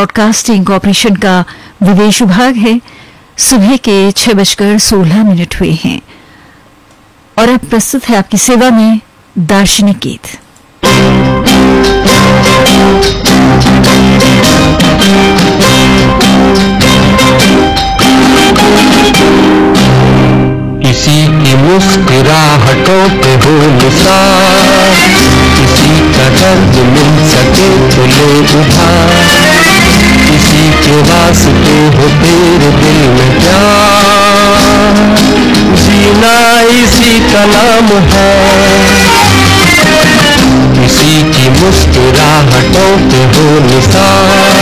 Broadcasting corporation का विदेश विभाग है। सुबह के छह बजकर सोलह मिनट हुए हैं। और अब प्रस्तुत है आपकी सेवा में दार्शनिक गीत। किसी की मुस्कुराहटों पे हो निशान किसी का दर्द मिल सके तो ले उधार किसी के वास्ते हो तेरे दिल में प्यार। जीना इसी का नाम है। किसी की मुस्कुराहटों पे हो निशान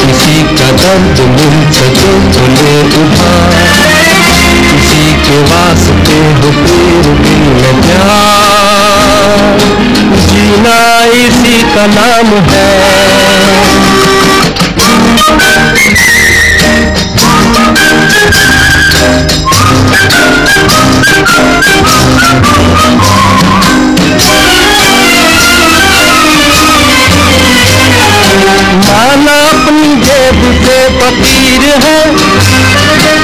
किसी का दर्द मिल सके तो ले उधार किसी के वास्ते हो में प्यार जीना इसी का नाम है। माना अपनी जेब से फकीर है।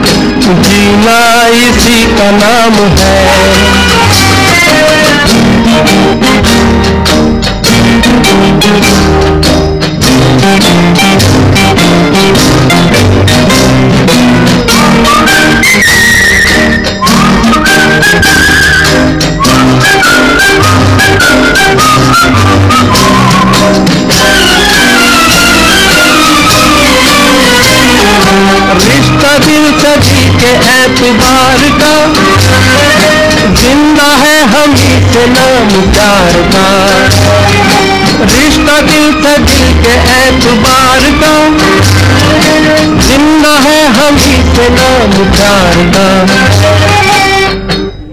जीना इसी का नाम है। रिश्ता दिल सभी के एतबार का। ज़िंदा है हम नाम प्यार का। रिश्ता दिल से दिल के एतबार का। ज़िंदा है हम नाम प्यार का।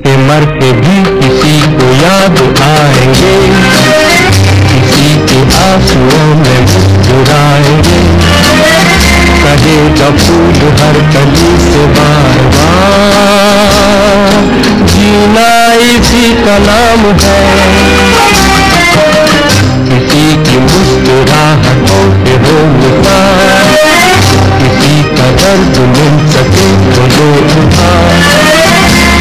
के मर के भी किसी को याद आएँगे। किसी के आंसुओं में मुस्कुराएँगे। कहेगा फूल हर कली से बार बार। जीना इसी का नाम है। किसी की मुस्कुराहटों पे हो किसी का दर्द मिल सके तो लो उधार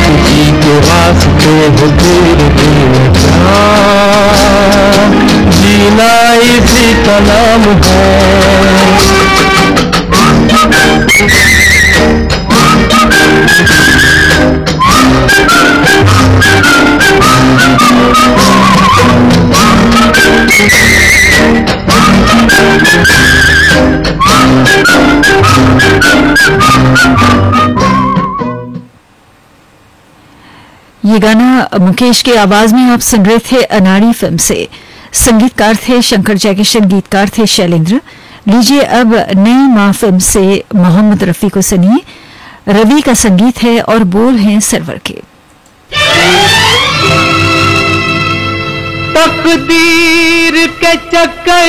किसी के वास्ते हो तेरे दिल में जीना इसी का नाम है। ये गाना मुकेश की आवाज़ में आप सुन रहे थे अनाड़ी फ़िल्म से। संगीतकार थे शंकर जयकिशन, गीतकार थे शैलेंद्र। लीजिए अब नई माँ फ़िल्म से मोहम्मद रफी को सुनिए। रवि का संगीत है और बोल हैं सरवर के। तकदीर के चक्कर,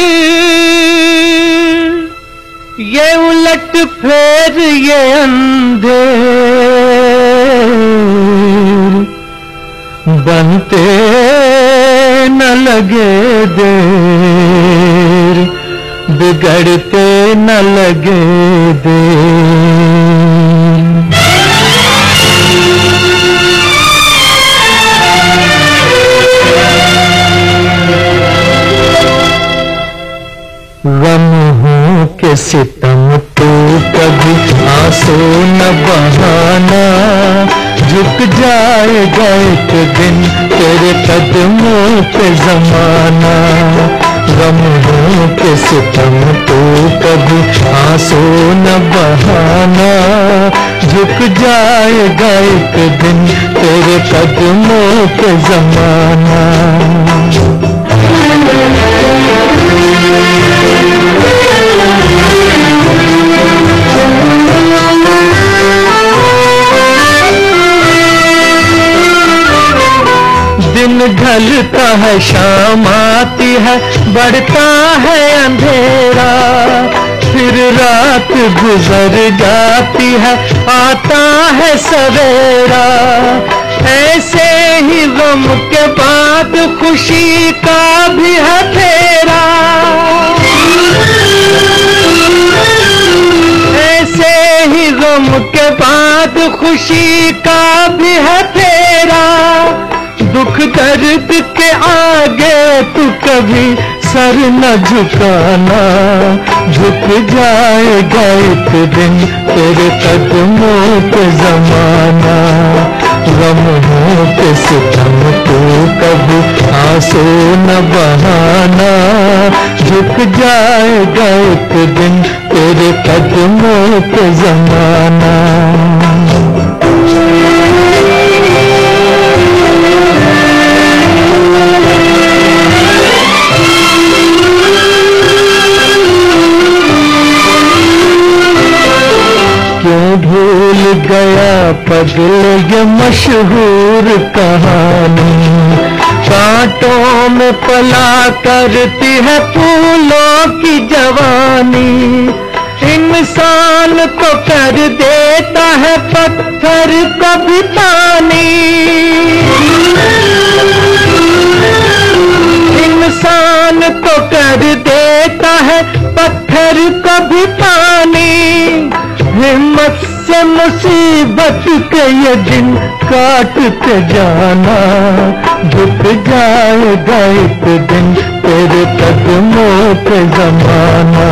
ये उलट फेर ये अंधे बनते न लगे देर, बिगड़ते न लगे देर। गम हूँ के सितम तो कभी आँसू न बहाना झुक जाएगा एक दिन तेरे कदमों पे जमाना। गम हूँ के सितम तो कभी आँसू न बहाना। झुक जाएगा एक दिन तेरे कदमों पे जमाना। है, शाम आती है, बढ़ता है अंधेरा। फिर रात गुजर जाती है, आता है सवेरा। ऐसे ही गम के बाद खुशी का भी है फेरा। ऐसे ही गम के बाद खुशी का भी है फेरा। दुख दर्द के आगे तू कभी सर न झुकाना। झुक जाएगा एक दिन तेरे कदमों पे जमाना। गम के सितम तू कभी आँसू न बहाना। झुक जाएगा एक दिन तेरे कदमों पे जमाना। भूल गया, पगल ये मशहूर कहानी। कांटों में पला करती है फूलों की जवानी। इंसान को कर देता है पत्थर कभी पानी। इंसान को कर देता है पत्थर कभी पानी। हिम्मत से मुसीबत के ये दिन काटते जाना, झुक जाएगा एक दिन तेरे कदमों पे जमाना,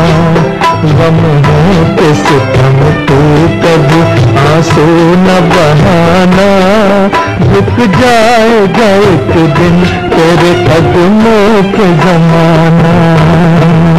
गम हो के सितम तू कभी आँसू न बहाना, झुक जाएगा एक दिन तेरे कदमों पे जमाना।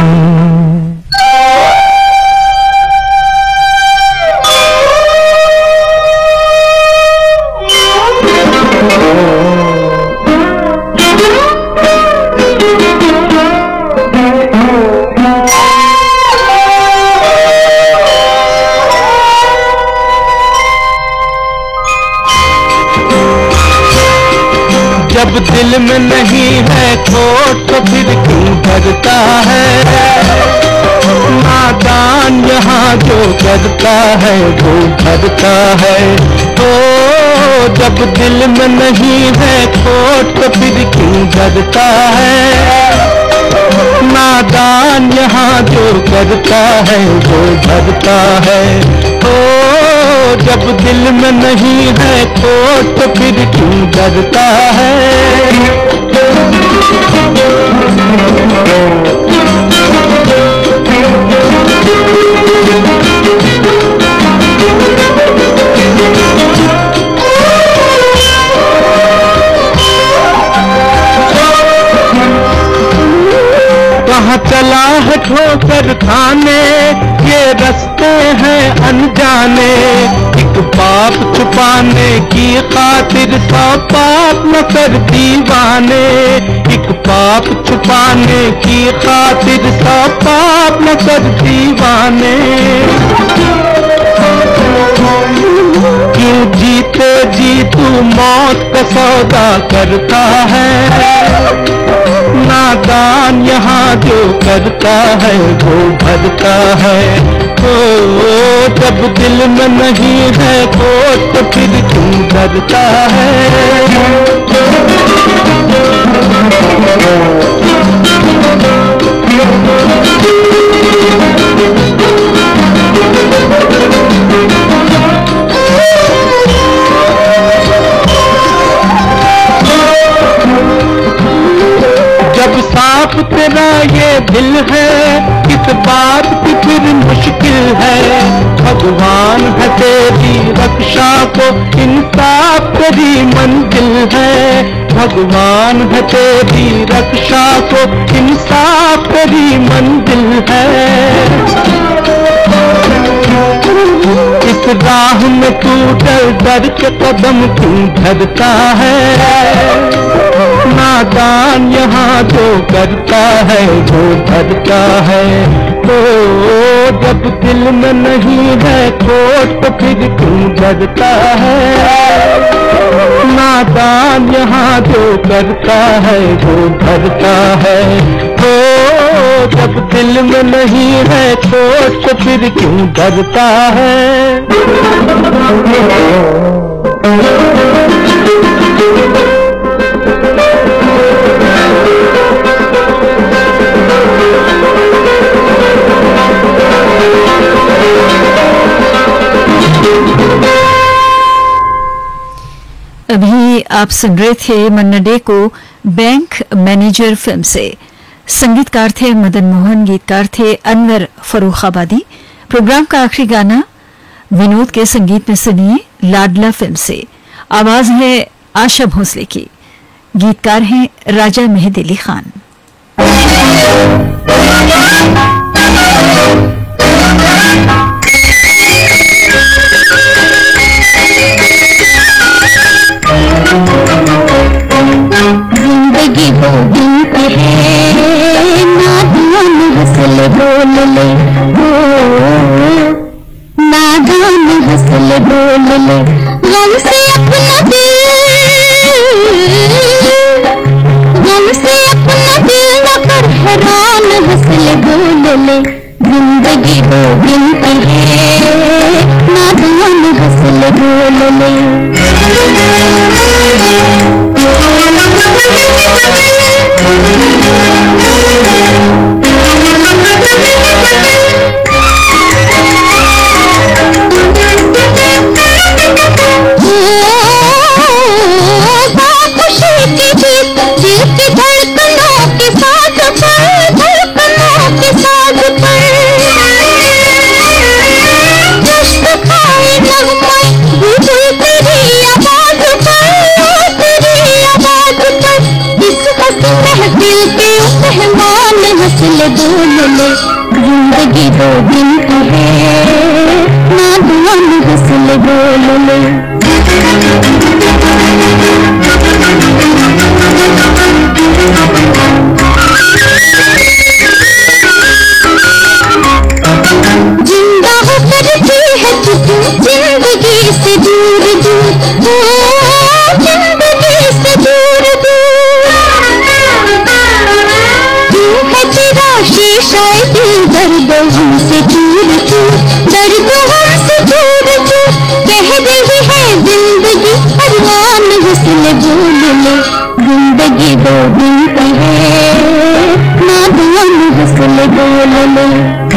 डरता है। नादान यहाँ जो करता है वो भरता है। ओ, जब दिल में नहीं है खोट तो फिर क्यों डरता है? चला है ठोकर खाने, ये रस्ते हैं अनजाने। एक पाप छुपाने की खातिर सौ पाप न कर दीवाने। एक पाप छुपाने की खातिर सौ पाप न कर दीवाने। क्यों जीते जी तू मौत का सौदा करता है। नादान यहाँ जो करता है, वो भरता है। ओ ओ, जब दिल में नहीं है खोट तो फिर क्यों डरता है? साफ़ तेरा ये दिल है किस बात की फिर मुश्किल है। भगवान है तेरी रक्षा को, इंसाफ तेरी मंजिल है। भगवान है तेरी रक्षा को, इंसाफ तेरी मंजिल है। इस राह में तू डर डर के कदम क्यों धरता है? नादान यहाँ जो करता है वो डरता है। तो जब दिल में नहीं है खोट तो फिर क्यों डरता है? नादान यहाँ जो करता है वो भरता है। हो जब दिल में नहीं है तो, फिर क्यों डरता है? अभी आप सुन रहे थे मन्ना डे को बैंक मैनेजर फ़िल्म से। संगीतकार थे मदन मोहन, गीतकार थे अनवर फरूखाबादी। प्रोग्राम का आखिरी गाना विनोद के संगीत में सुनिए लाडला फ़िल्म से। आवाज़ है आशा भोसले की। गीतकार हैं राजा मेहद अली खान। ज़िंदगी वो गीत है। नादान हसल बोल ले हो नादान हसल बोल ले गम से अपना दिल गम से अपना दिल न कर हैरान हसल बोल ले ज़िंदगी वो गीत है नादान हसल बोल ले खुशी की जीत दिल बोलले ज़िंदगी दो दिन है नादान हंसले बोलले ज़िंदा ज़िंदगी दो। दिन की है नादान हंसले बोल ले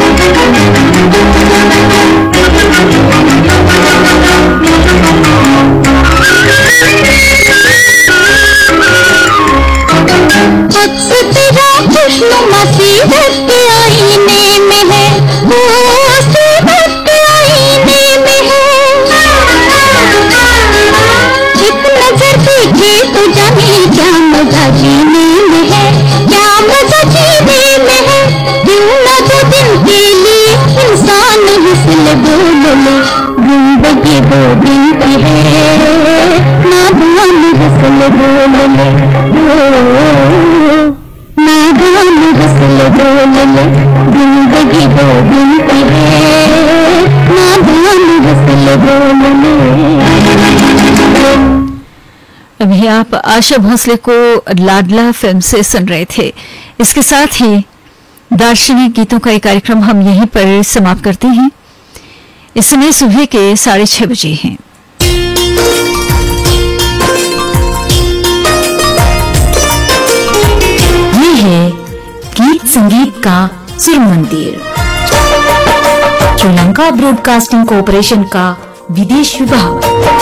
आशा भोसले को लाडला फ़िल्म से सुन रहे थे। इसके साथ ही दार्शनिक गीतों का ये कार्यक्रम हम यहीं पर समाप्त करते हैं। इस समय सुबह के साढ़े छह बजे हैं। ये है गीत संगीत का सुर मंदिर। श्रीलंका ब्रॉडकास्टिंग कॉरपोरेशन का विदेश विभाग।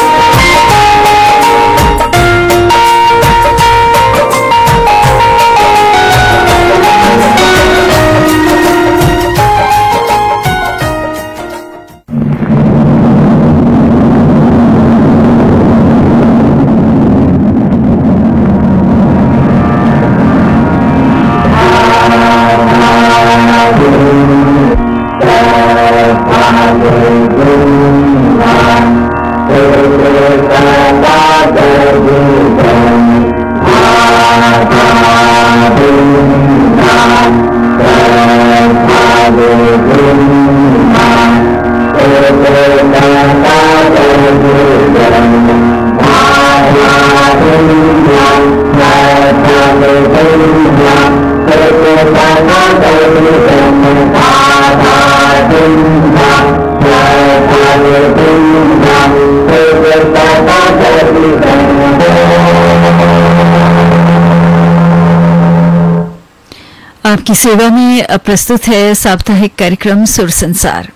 आपकी सेवा में प्रस्तुत है साप्ताहिक कार्यक्रम सुर संसार।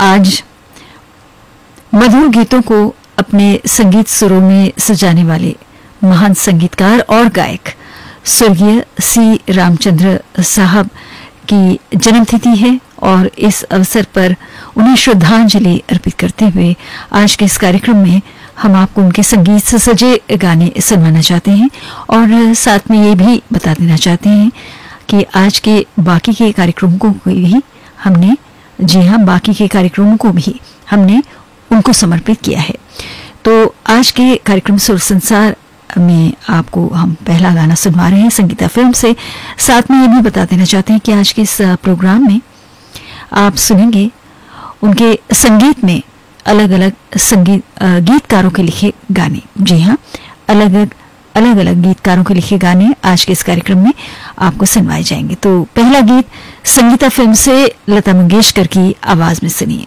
आज मधुर गीतों को अपने संगीत सुरों में सजाने वाले महान संगीतकार और गायक स्वर्गीय सी रामचंद्र साहब की जन्मतिथि है और इस अवसर पर उन्हें श्रद्धांजलि अर्पित करते हुए आज के इस कार्यक्रम में हम आपको उनके संगीत से सजे गाने सुनवाना चाहते हैं और साथ में ये भी बता देना चाहते हैं कि आज के बाकी के कार्यक्रमों को भी हमने, जी हाँ बाकी के कार्यक्रमों को भी हमने उनको समर्पित किया है। तो आज के कार्यक्रम सुर संसार में आपको हम पहला गाना सुनवा रहे हैं संगीता फ़िल्म से। साथ में ये भी बता देना चाहते हैं कि आज के इस प्रोग्राम में आप सुनेंगे उनके संगीत में अलग अलग संगीत गीतकारों के लिखे गाने। जी हाँ अलग अलग अलग अलग गीतकारों के लिखे गाने आज के इस कार्यक्रम में आपको सुनवाए जाएँगे। तो पहला गीत संगीता फ़िल्म से लता मंगेशकर की आवाज़ में सुनिए।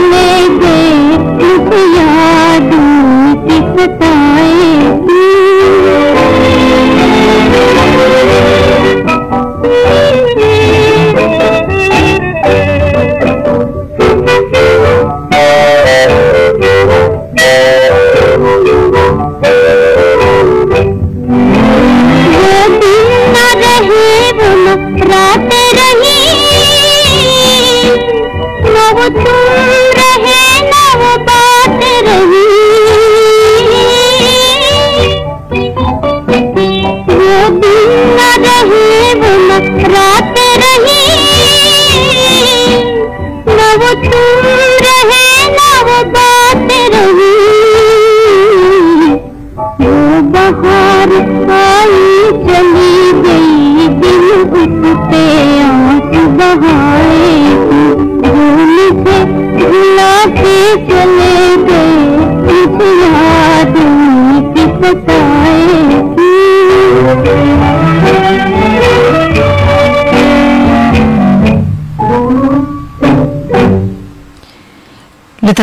चले गए याद सताए लता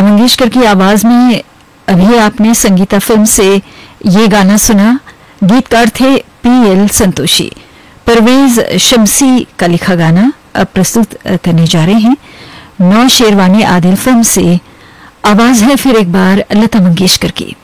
मंगेशकर की आवाज़ में अभी आपने संगीता फ़िल्म से ये गाना सुना। गीतकार थे पी एल संतोषी। परवेज शमसी का लिखा गाना अब प्रस्तुत करने जा रहे हैं। नौ शेरवानी आदिल फ़िल्म से आवाज़ है फिर एक बार लता मंगेशकर की।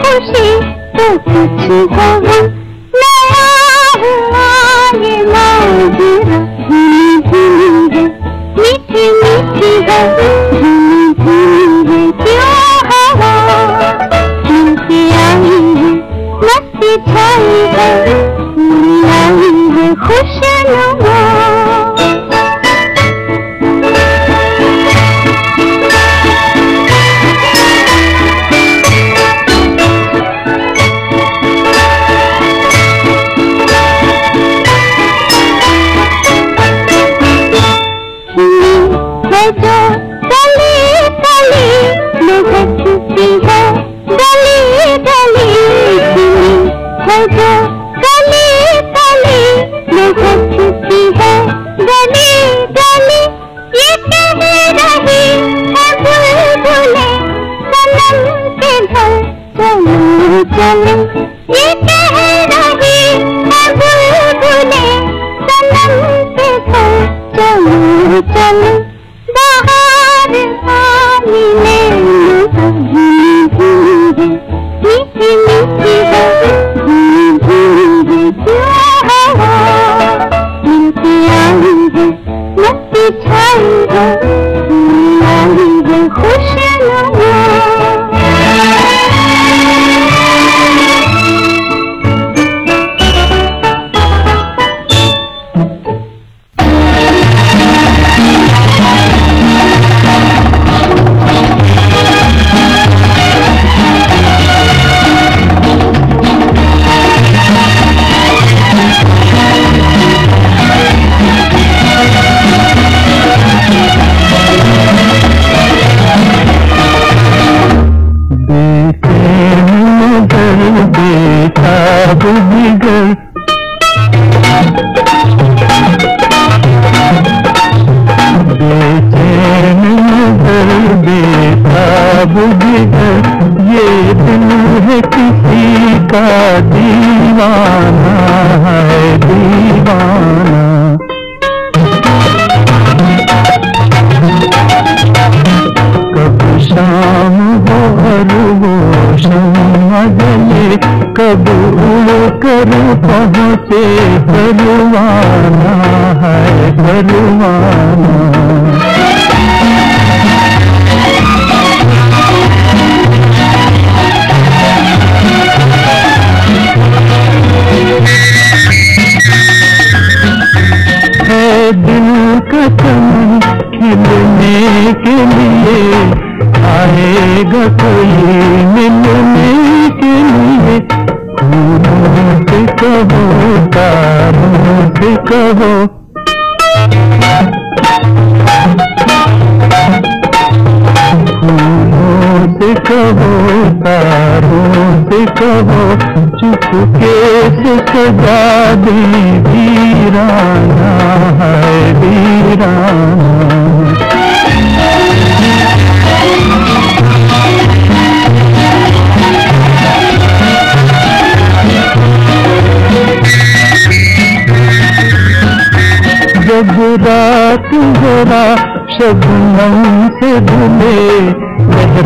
खुशी तो कुछ हम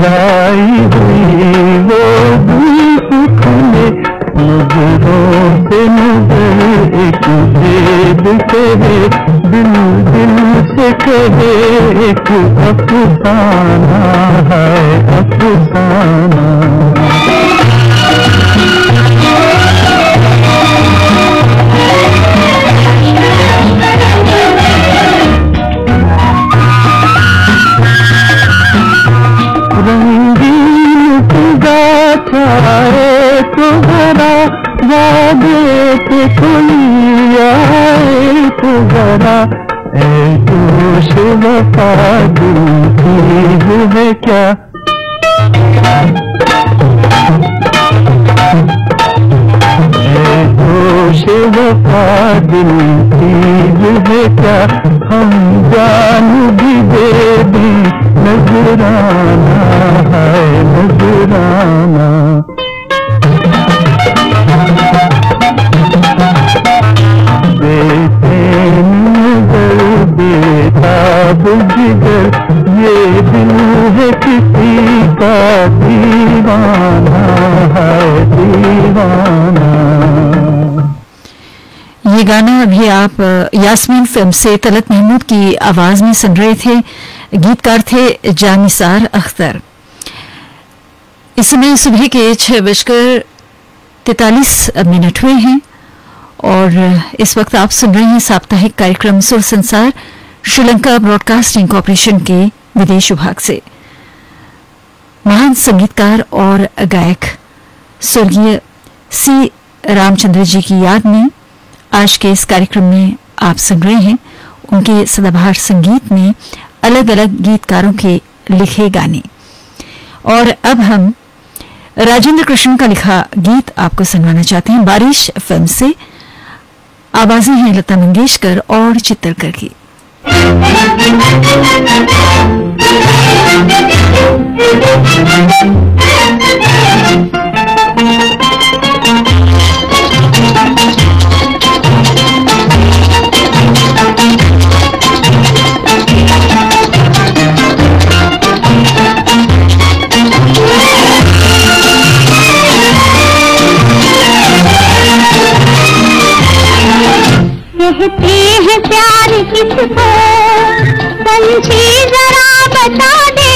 लगाई हुई वो धूप नज़रों से नज़र एक भेद करे दिल दिल से करे एक अफसाना है अफसाना कातिल किए हुए क्या है क्या हम जान भी दे दी नजराना है नजराना ये गाना अभी आप यास्मीन फ़िल्म से तलत महमूद की आवाज़ में सुन रहे थे। गीतकार थे जानिसार अख्तर। इस समय सुबह के छह बजकर तैतालीस मिनट हुए हैं और इस वक्त आप सुन रहे हैं साप्ताहिक कार्यक्रम सुर संसार, श्रीलंका ब्रॉडकास्टिंग कॉरपोरेशन के विदेश विभाग से। महान संगीतकार और गायक स्वर्गीय सी रामचंद्र जी की याद में आज के इस कार्यक्रम में आप सुन रहे हैं उनके सदाबहार संगीत में अलग अलग गीतकारों के लिखे गाने। और अब हम राजेंद्र कृष्ण का लिखा गीत आपको सुनवाना चाहते हैं। बारिश फ़िल्म से। आवाज़ें हैं लता मंगेशकर और चित्तरकर की। Thank you. कहते हैं प्यार किसको? पंछी जरा बता दे।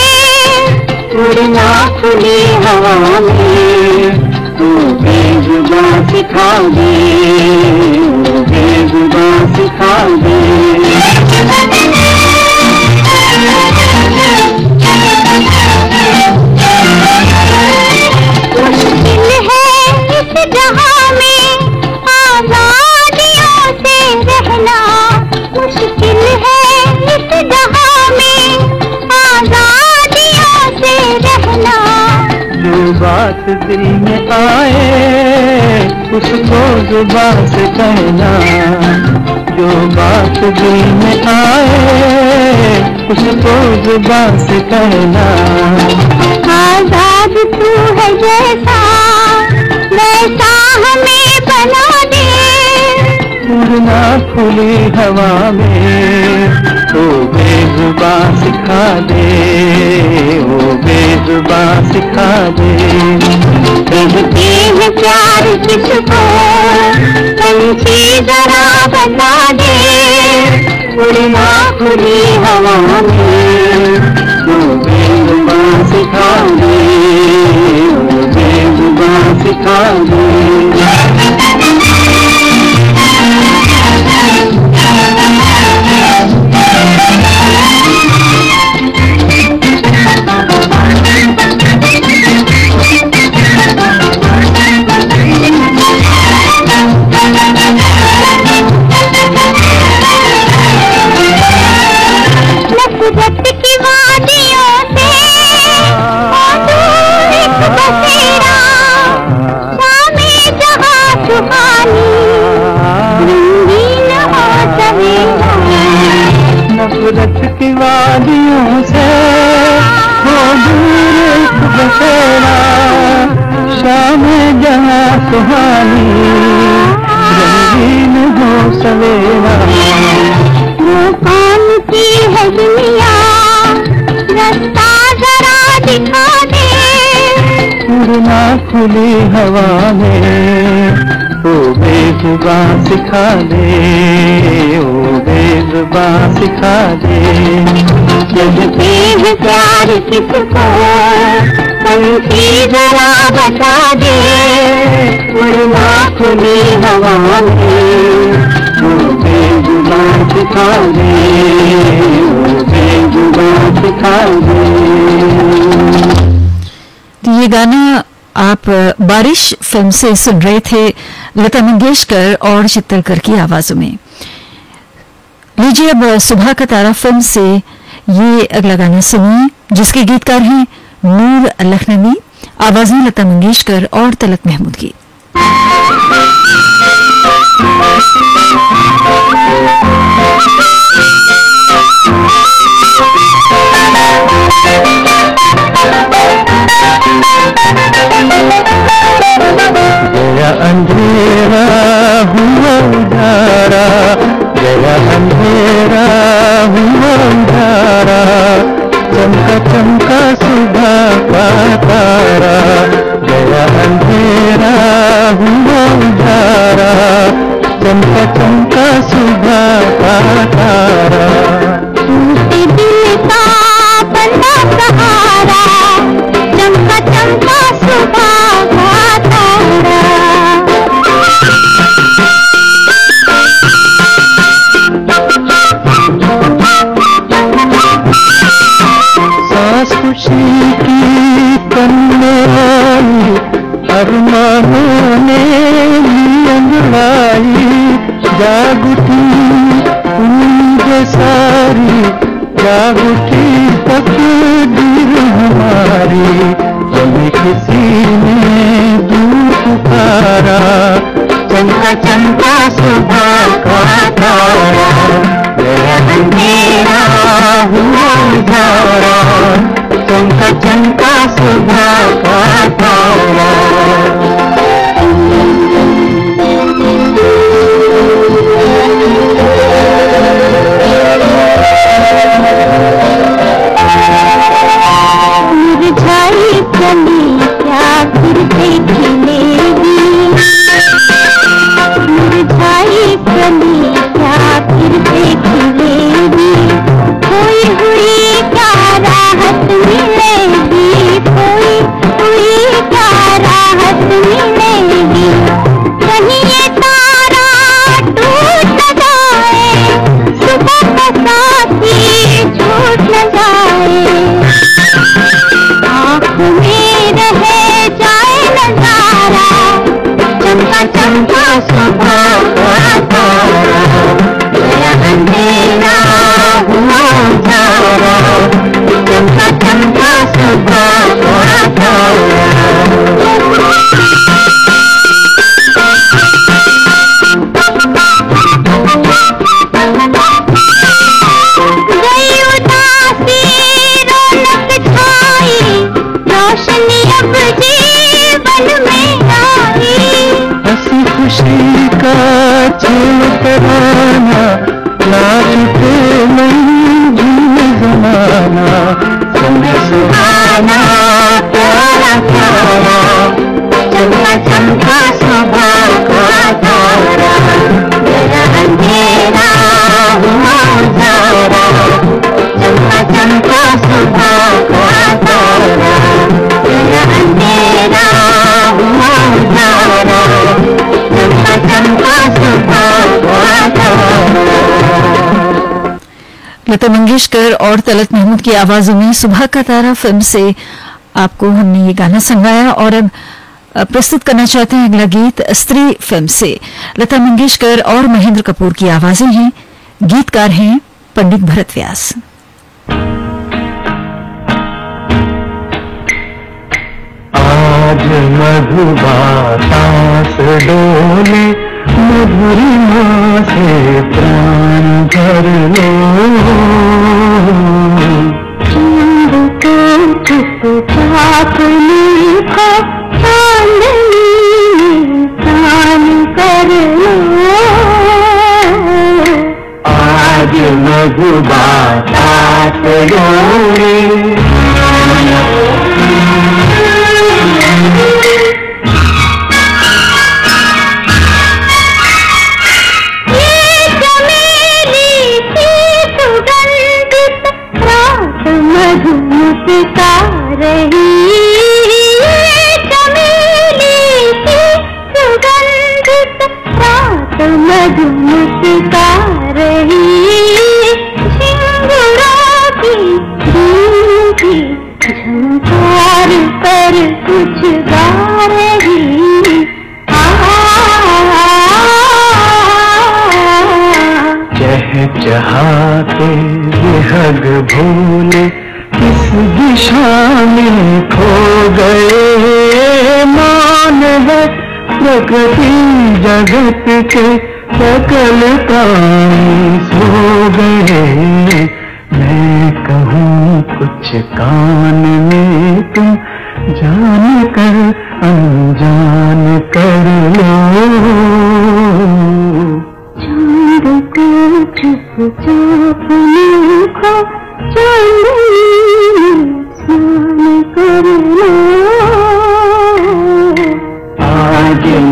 उड़ना खुली हवा में तू बेजुबा सिखा दे, तू बेजुबा सिखा दे। बात दिल में आए उसको ज़ुबान से कहना। जो बात दिल में आए उसको ज़ुबान से कहना। आज़ाद तू है जैसा वैसा हमें बना दे। उड़ना खुली हवा में ओ बेजुबा सिखा दे, ओ बेजुबा सिखा दे। कहते प्यार किसको, पंछी जरा बता दे। उड़ना खुली हवा में बेजुबा सिखा दे, ओ बेजुबा सिखा दे। सिखा दे ओ बेजुबा सिखा दे हैं प्यार किसको पंछी जरा बता दे। उड़ना खुली हवा में ओ बेजुबा सिखा दे ओ बेजुबा सिखा दे तो ये गाना आप बारिश फ़िल्म से सुन रहे थे लता मंगेशकर और चित्तरकर की आवाजों में। लीजिए अब सुबह का तारा फ़िल्म से ये अगला गाना सुनिए, जिसके गीतकार हैं नूर लखनवी, आवाज़ में लता मंगेशकर और तलक महमूद की। अंधेरा हुआ उजारा गया अंधेरा हुआ उजारा, चमका चमका सुबह का तारा गया अंधेरा हुआ उजारा, चमका Thank लता मंगेशकर और तलत महमूद की आवाजों में सुबह का तारा फ़िल्म से आपको हमने ये गाना संगाया और अब प्रस्तुत करना चाहते हैं अगला गीत स्त्री फ़िल्म से। लता मंगेशकर और महेंद्र कपूर की आवाज़ें हैं। गीतकार हैं पंडित भरत व्यास। आज मधुबाता मधुरी मधुरिमा से प्राण Hare Hare Hare Hare प्रकृति जगत के सकल काम सो गए मैं कहूँ, कुछ कान में तुम जान कर अनजान कर लो। चाँद को किस चापने को चाँद कर लो।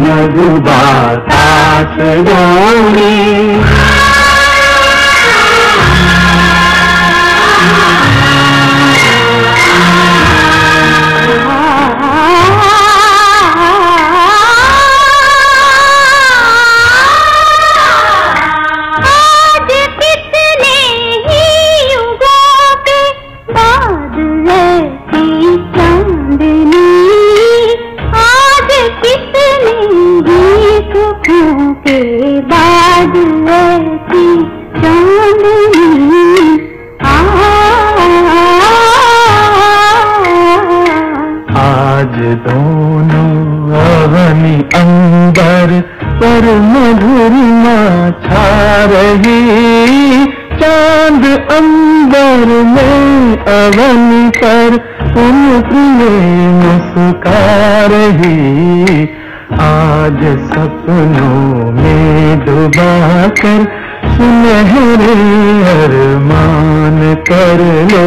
Nadu Bata Chagani दोनों अवनी अंदर पर मधुर छा रही। चाँद अंदर में अवनि पर उन प्रेम सुकार ही आज सपनों में डुबा कर सुनहरे अरमान कर लो।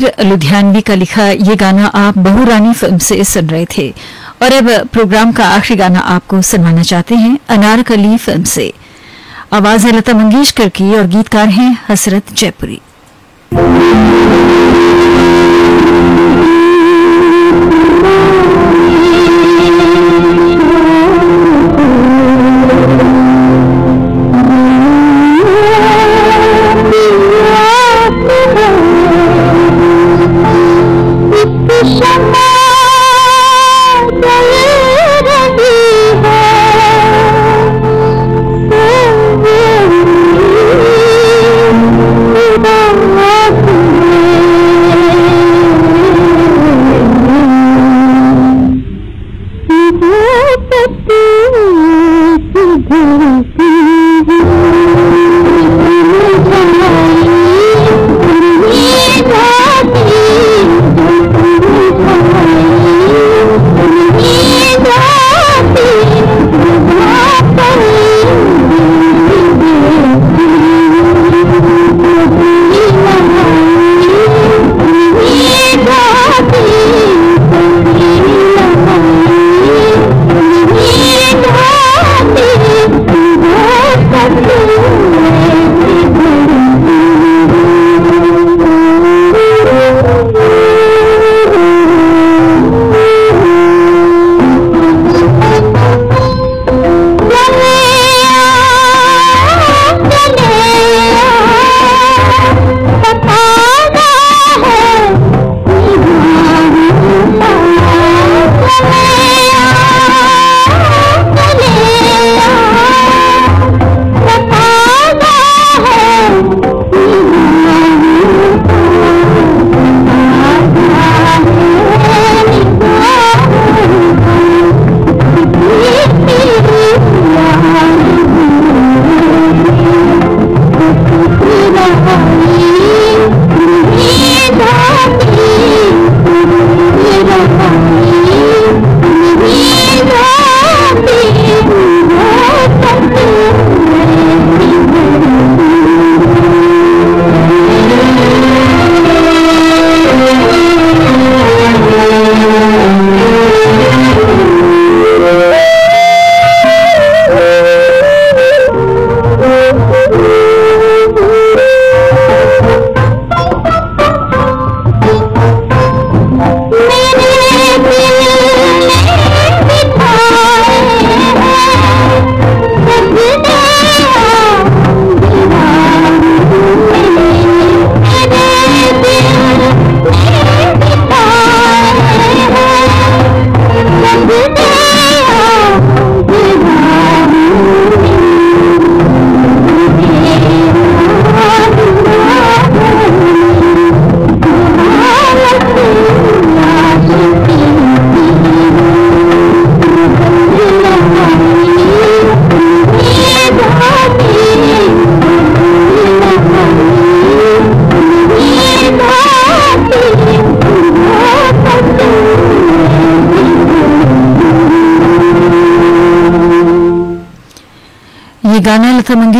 साहिर लुधियानवी का लिखा ये गाना आप बहुरानी फ़िल्म से सुन रहे थे। और अब प्रोग्राम का आखिरी गाना आपको सुनवाना चाहते हैं, अनारकली फ़िल्म से। आवाज़ है लता मंगेशकर की और गीतकार हैं हसरत जयपुरी।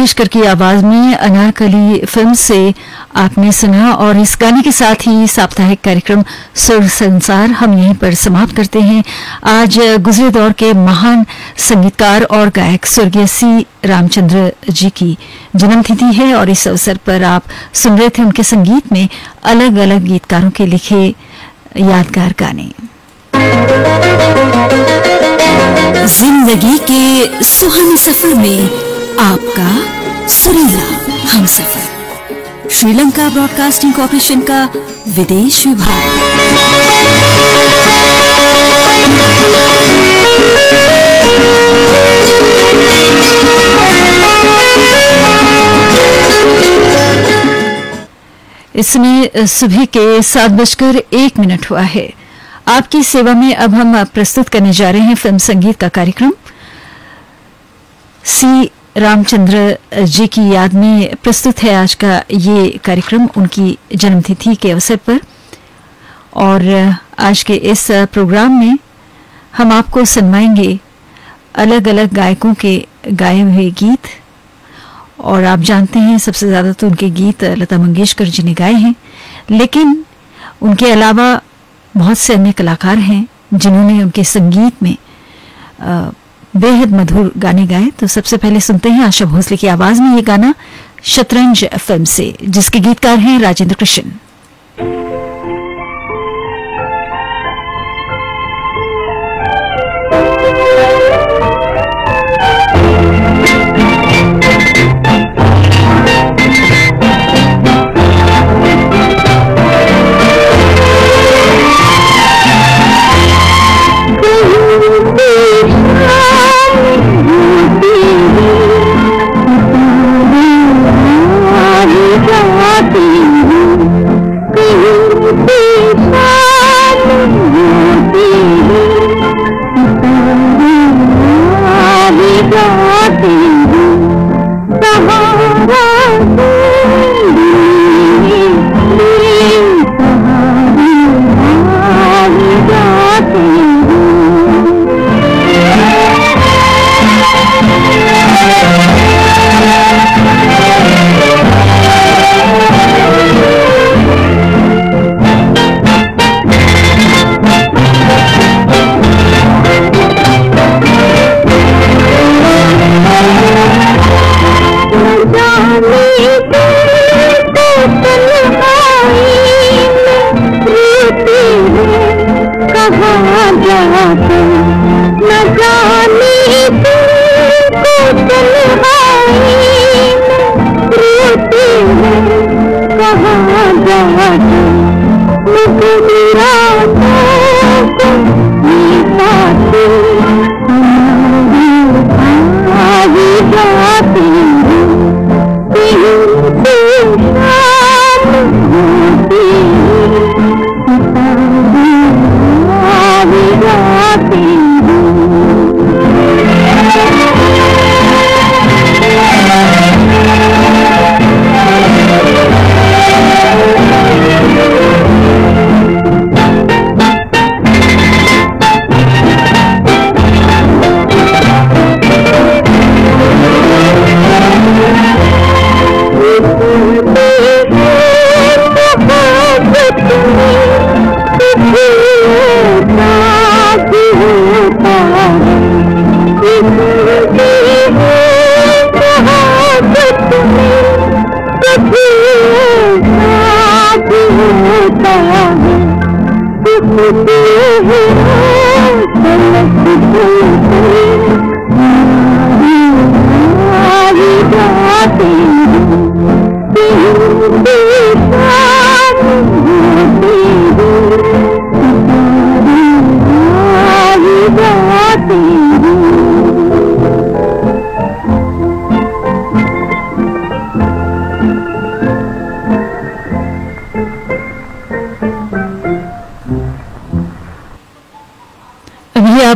मंगेशकर की आवाज़ में अनारकली फ़िल्म से आपने सुना और इस गाने के साथ ही साप्ताहिक कार्यक्रम सुर संसार हम यहीं पर समाप्त करते हैं। आज गुजरे दौर के महान संगीतकार और गायक स्वर्गीय सी रामचंद्र जी की जन्मतिथि है और इस अवसर पर आप सुन रहे थे उनके संगीत में अलग अलग गीतकारों के लिखे यादगार गाने। ज़िंदगी के सुहाने सफ़र में आपका सुरीला हम सफ़र श्रीलंका ब्रॉडकास्टिंग कॉरपोरेशन का विदेश विभाग। इसमें सुबह के सात बजकर एक मिनट हुआ है। आपकी सेवा में अब हम प्रस्तुत करने जा रहे हैं फ़िल्म संगीत का कार्यक्रम। सी रामचंद्र जी की याद में प्रस्तुत है आज का ये कार्यक्रम। उनकी जन्मतिथि के अवसर पर। और आज के इस प्रोग्राम में हम आपको सुनवाएँगे अलग अलग गायकों के गाए हुए गीत। और आप जानते हैं सबसे ज़्यादा तो उनके गीत लता मंगेशकर जी ने गाए हैं। लेकिन उनके अलावा बहुत से अन्य कलाकार हैं जिन्होंने उनके संगीत में अ, बेहद मधुर गाने गाए। तो सबसे पहले सुनते हैं आशा भोसले की आवाज़ में ये गाना शतरंज फ़िल्म से, जिसके गीतकार हैं राजेंद्र कृष्ण।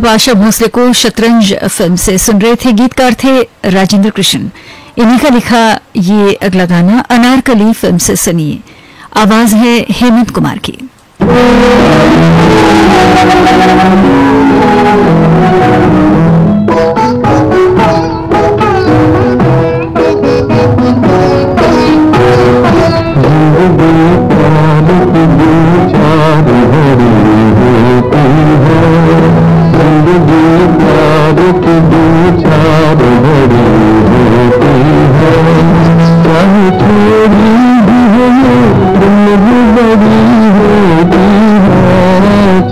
आप आशा भोसले को शतरंज फ़िल्म से सुन रहे थे गीतकार थे राजेंद्र कृष्ण। इन्हीं का लिखा ये अगला गाना अनारकली फ़िल्म से सुनिए। आवाज़ है हेमंत कुमार की। Thank you. ज़िंदगी प्यार के दो चार है चाहे थोड़ी भी हो उम्र बड़ी होती है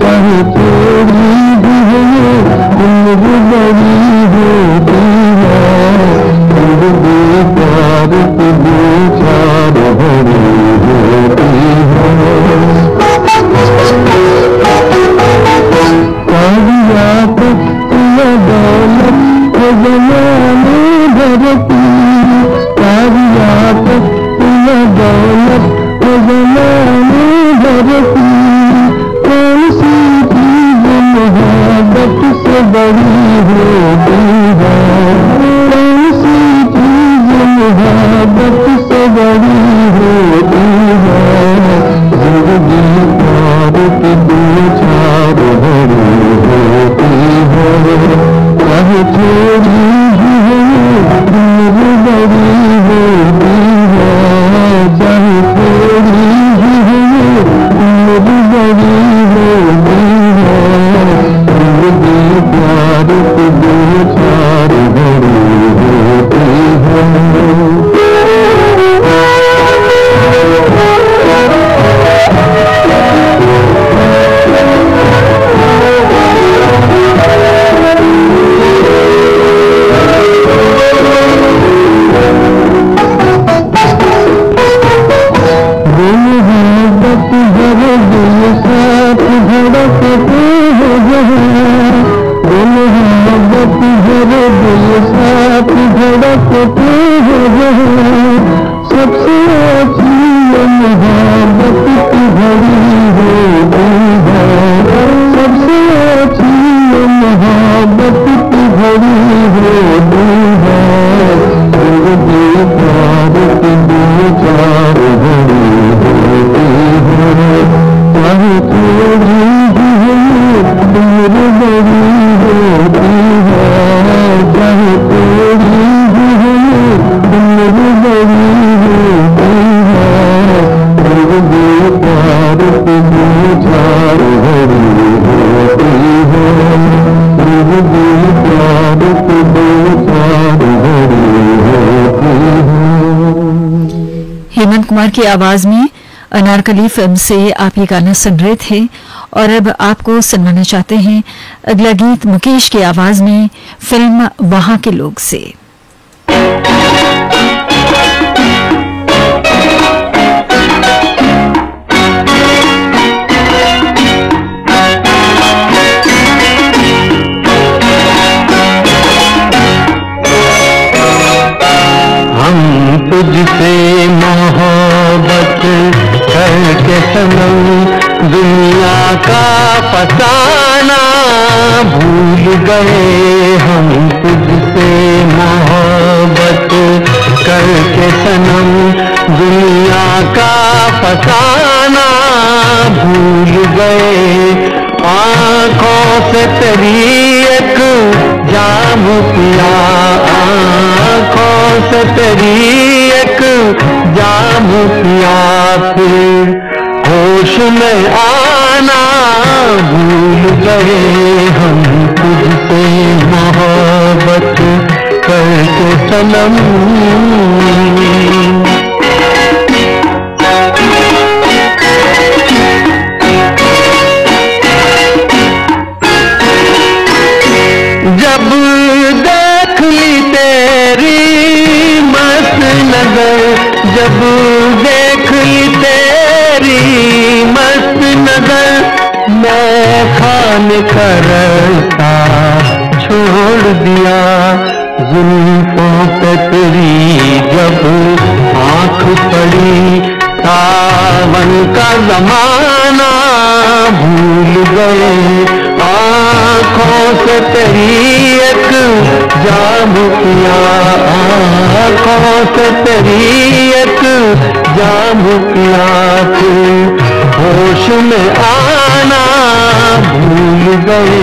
चाहे थोड़ी भी हो उम्र बड़ी होती है ज़िंदगी प्यार के दो चार होती है कालिया पत्तिया दौलत जमाने भरती दौलत जमाने हेमंत कुमार की आवाज़ में अनारकली फ़िल्म से आप ये गाना सुन रहे थे और अब आपको सुनवाना चाहते हैं अगला गीत मुकेश की आवाज़ में फ़िल्म वहाँ के लोग से। फसाना भूल गए हम तुझसे मोहब्बत करके सनम। दुनिया का फसाना भूल गए। आँखों से तेरी एक जाम पिया। आँखों से तेरी एक जाम पिया। फिर होश में आना भूल गए हम तुझसे मोहब्बत करके सनम। जमाना भूल गए। आँखों से तेरी एक जाम किया। आँखों से तेरी एक जाम किया होश में आना भूल गए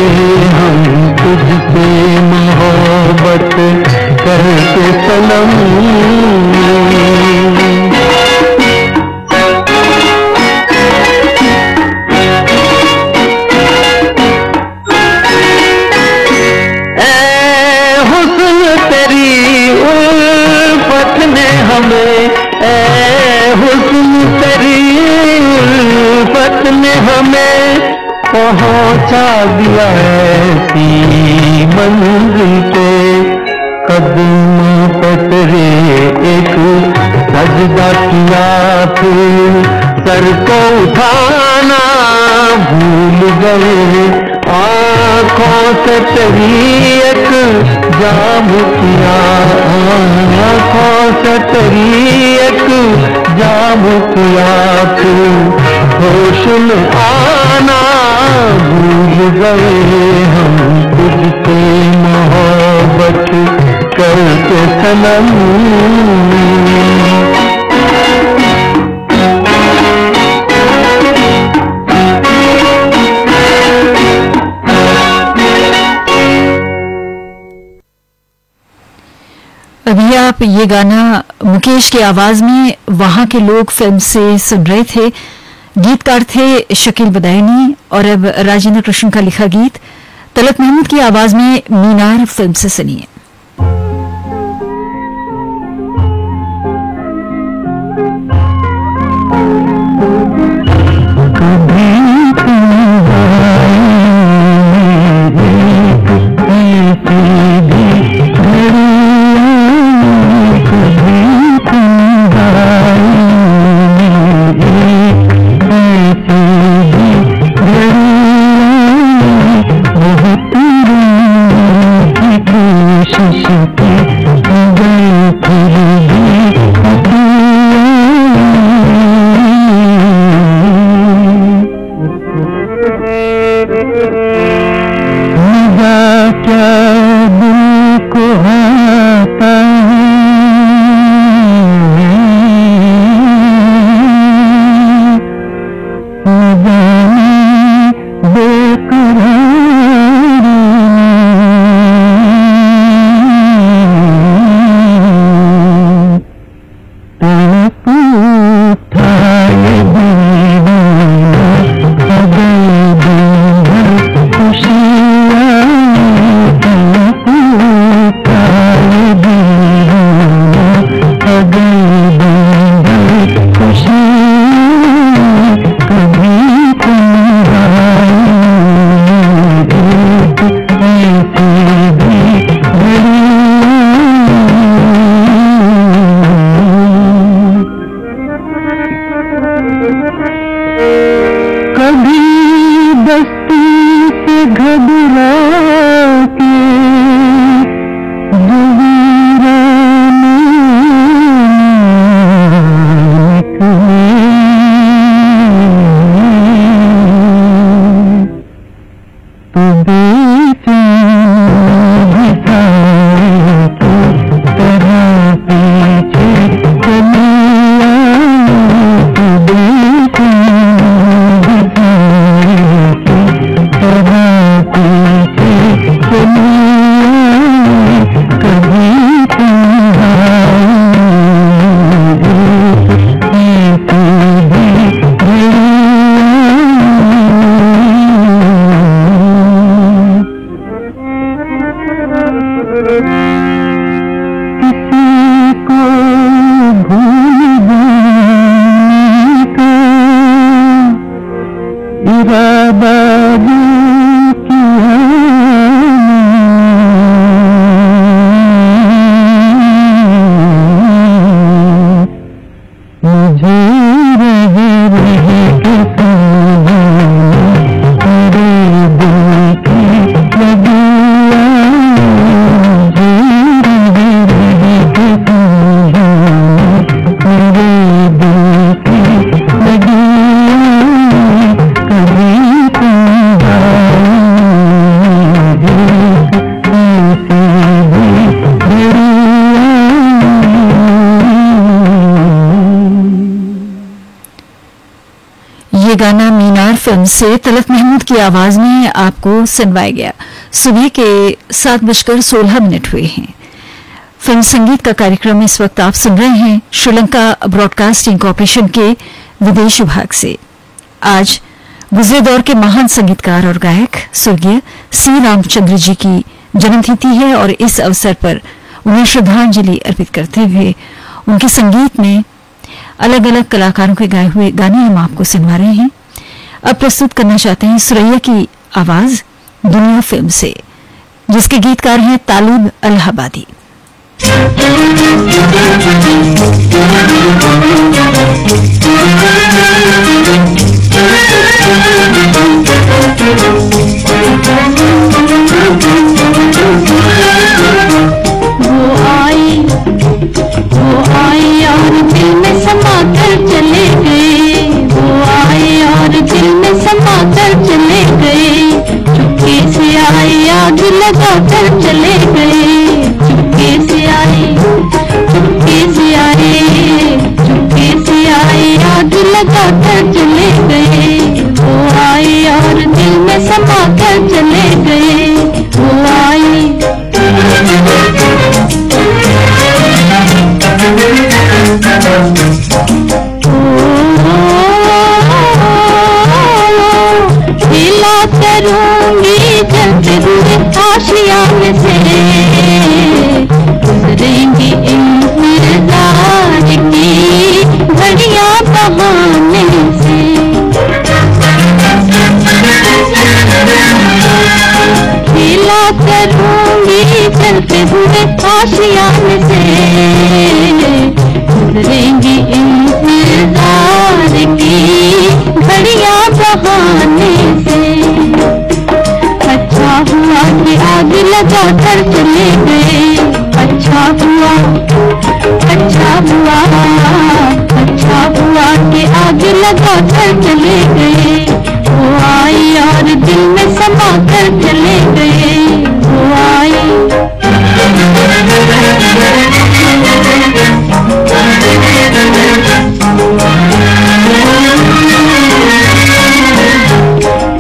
हम तुझसे मोहब्बत करके सनम से तेरी एक जाम किया आँखों से तेरी एक जाम फिर होश में आना भूल गए हम तुझसे मोहब्बत करके सनम। आप ये गाना मुकेश की आवाज़ में वहाँ के लोग फ़िल्म से सुन रहे थे। गीतकार थे शकील बदायनी और अब राजेंद्र कृष्ण का लिखा गीत। तलक महमूद की आवाज़ में मीनार फ़िल्म से सुनिए। से तलत महमूद की आवाज़ में आपको सुनवाया गया। सुबह के सात बजकर सोलह मिनट हुए हैं। फ़िल्म संगीत का कार्यक्रम इस वक्त आप सुन रहे हैं श्रीलंका ब्रॉडकास्टिंग कॉरपोरेशन के विदेश विभाग से। आज गुजरे दौर के महान संगीतकार और गायक स्वर्गीय सी रामचंद्र जी की जन्मतिथि है और इस अवसर पर उन्हें श्रद्धांजलि अर्पित करते हुए उनके संगीत में अलग अलग कलाकारों के गाए हुए गाने हम आपको सुनवा रहे हैं। अब प्रस्तुत करना चाहते हैं सुरैया की आवाज़ दुनिया फ़िल्म से, जिसके गीतकार हैं तालुब अलाहाबादी। वो आई वो आई और दिल में समा कर चले गए चुपके से आए चुपके से आए चुपके से आए आग लगा चले गए वो आए और दिल में समा कर चले गए वो आए करूँगी आशियान से गुजरेंगी इंतज़ार की घड़ियाँ से खेला करूँगी चलते हुए से गुजरेंगी इंतज़ार आग लगा कर चले गए अच्छा हुआ अच्छा हुआ अच्छा हुआ कि आग लगा कर चले गए। वो आई और दिल में समा कर चले गए। वो आई।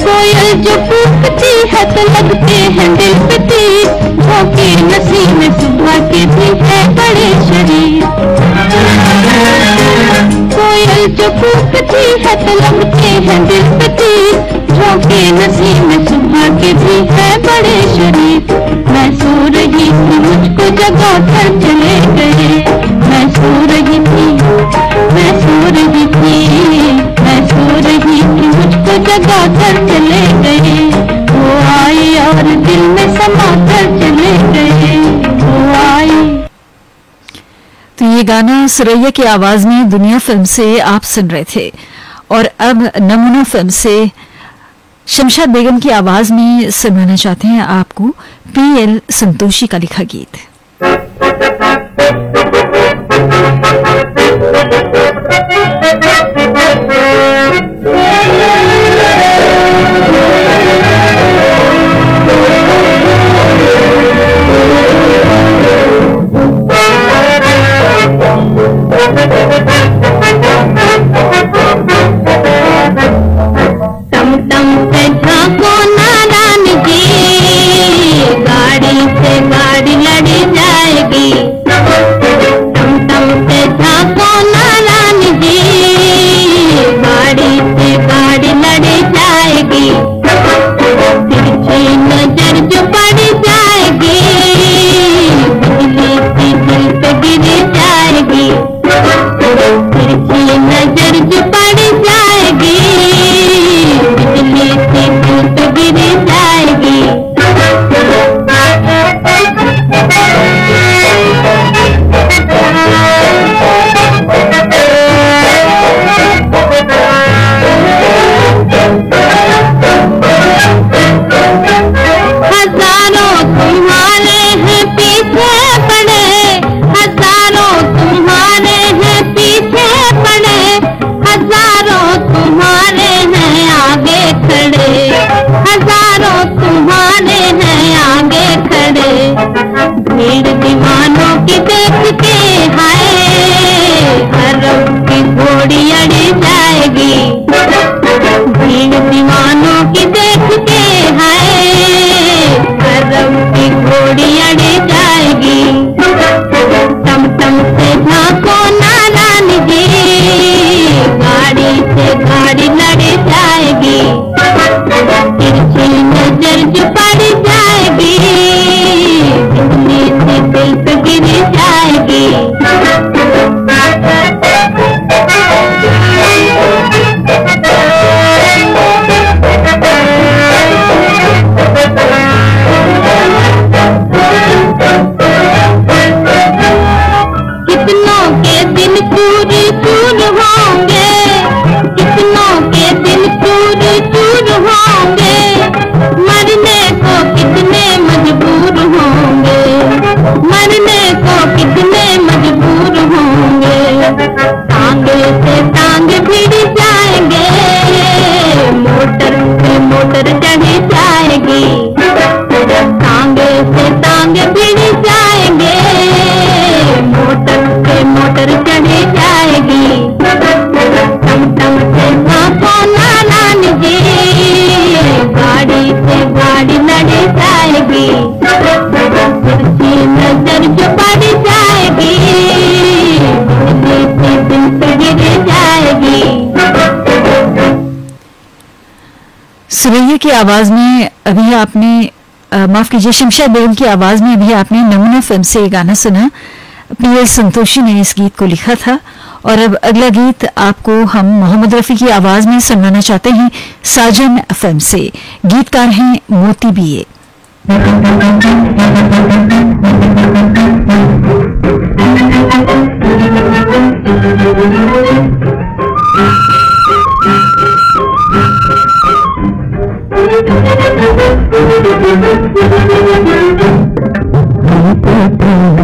कोयल जो कूकती है तो लगते हैं दिल नसीब सुबह के भी है बड़े शरीर। कोयल जो कूकती है तो लगते हैं दिल पे तीर झोंके नसीब सुबह के भी है बड़े शरीर। मैं सो रही थी, मुझको जगा चले गए। मैं सो रही थी, मैं सो रही थी, मैं सो रही थी, मुझको जगा गाना सुरैया की आवाज़ में दुनिया फ़िल्म से आप सुन रहे थे। और अब नमूना फ़िल्म से शमशाद बेगम की आवाज़ में सुनाना चाहते हैं आपको पीएल संतोषी का लिखा गीत। की आवाज़ में अभी आपने माफ़ कीजिए, शमशाद बेगम की आवाज़ में अभी आपने नमूना फ़िल्म से गाना सुना। पी एल संतोषी ने इस गीत को लिखा था। और अब अगला गीत आपको हम मोहम्मद रफी की आवाज़ में सुनवाना चाहते हैं, साजन फ़िल्म से। गीतकार हैं मोती बीए हमको ఆ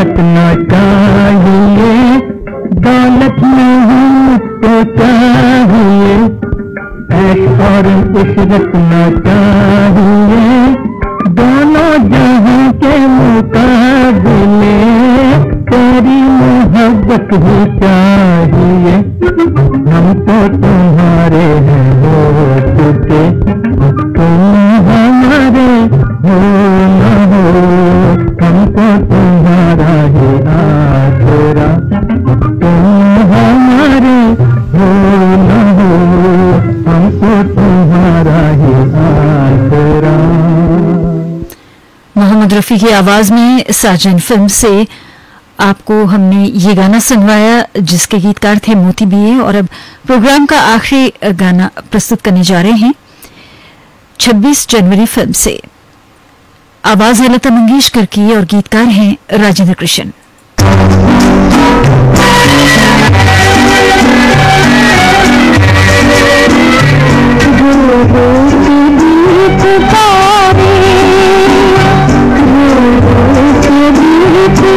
इशरत न चाहिए दौलत नहीं तो चाहिए और इशरत न चाहिए दोनों जहाँ के मुकाबले तेरी मोहब्बत ही चाहिए। हम तो तुम्हारे हो। की आवाज़ में साजन फ़िल्म से। आपको हमने ये गाना सुनवाया, जिसके गीतकार थे मोती बीए और अब प्रोग्राम का आखिरी गाना प्रस्तुत करने जा रहे हैं। 26 जनवरी फ़िल्म से। आवाज़ है लता मंगेशकर की और गीतकार हैं राजेंद्र कृष्ण।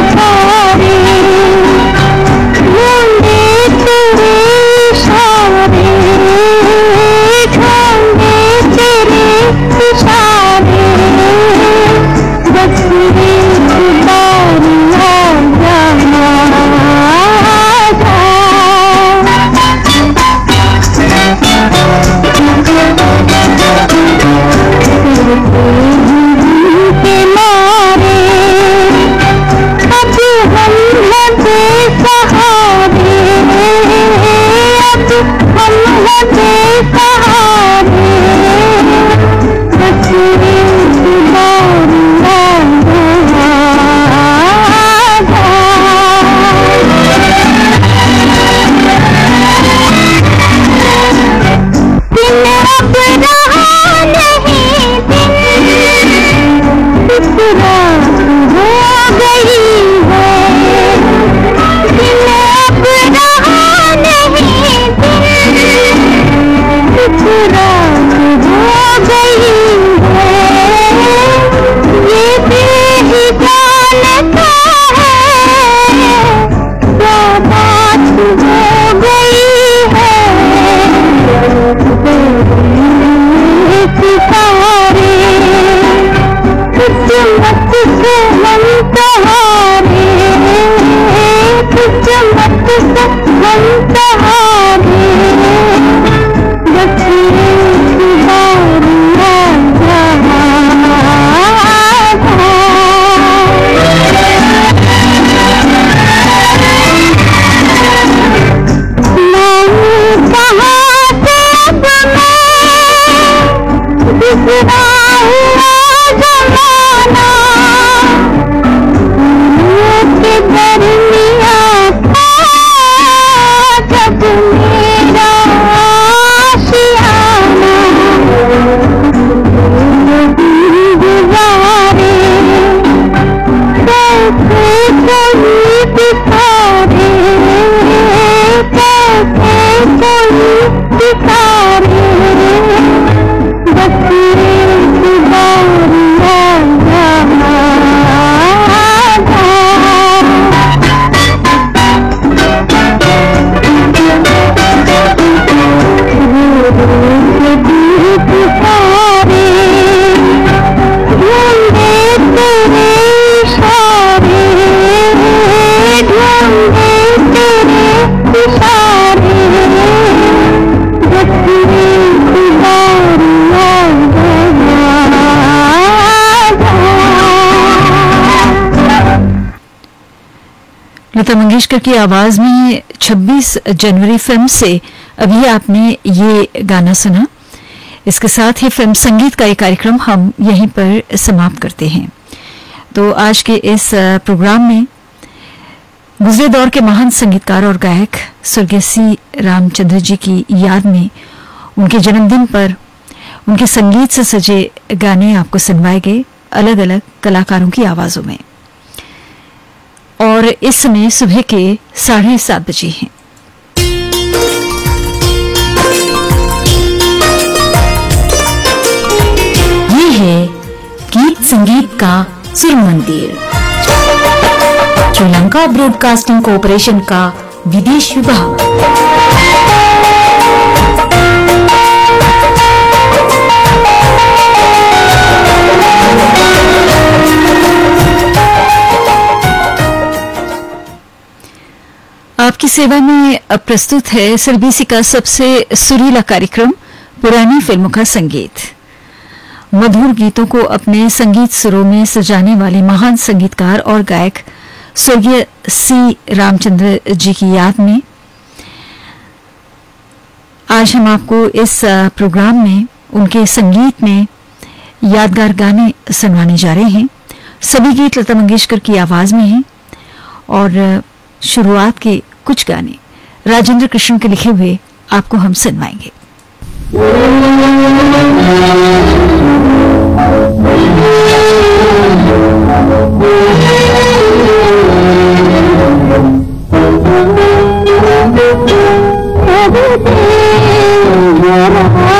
मारे day. मंगेशकर की आवाज़ में 26 जनवरी फ़िल्म से अभी आपने ये गाना सुना। इसके साथ ही फ़िल्म संगीत का ये कार्यक्रम हम यहीं पर समाप्त करते हैं। तो आज के इस प्रोग्राम में गुजरे दौर के महान संगीतकार और गायक स्वर्गीय सी रामचंद्र जी की याद में उनके जन्मदिन पर उनके संगीत से सजे गाने आपको सुनवाए गए अलग अलग कलाकारों की आवाजों में। और इस समय सुबह के साढ़े सात बजे हैं। ये है गीत संगीत का सुर मंदिर। श्रीलंका ब्रॉडकास्टिंग कॉरपोरेशन का विदेश विभाग। आपकी सेवा में प्रस्तुत है सरबीसी का सबसे सुरीला कार्यक्रम, पुरानी फ़िल्मों का संगीत। मधुर गीतों को अपने संगीत सुरों में सजाने वाले महान संगीतकार और गायक स्वर्गीय सी रामचंद्र जी की याद में। आज हम आपको इस प्रोग्राम में, उनके संगीत में यादगार गाने सुनवाने जा रहे हैं। सभी गीत लता मंगेशकर की आवाज़ में हैं और शुरुआत के कुछ गाने राजेंद्र कृष्ण के लिखे हुए आपको हम सुनवाएँगे Yeah.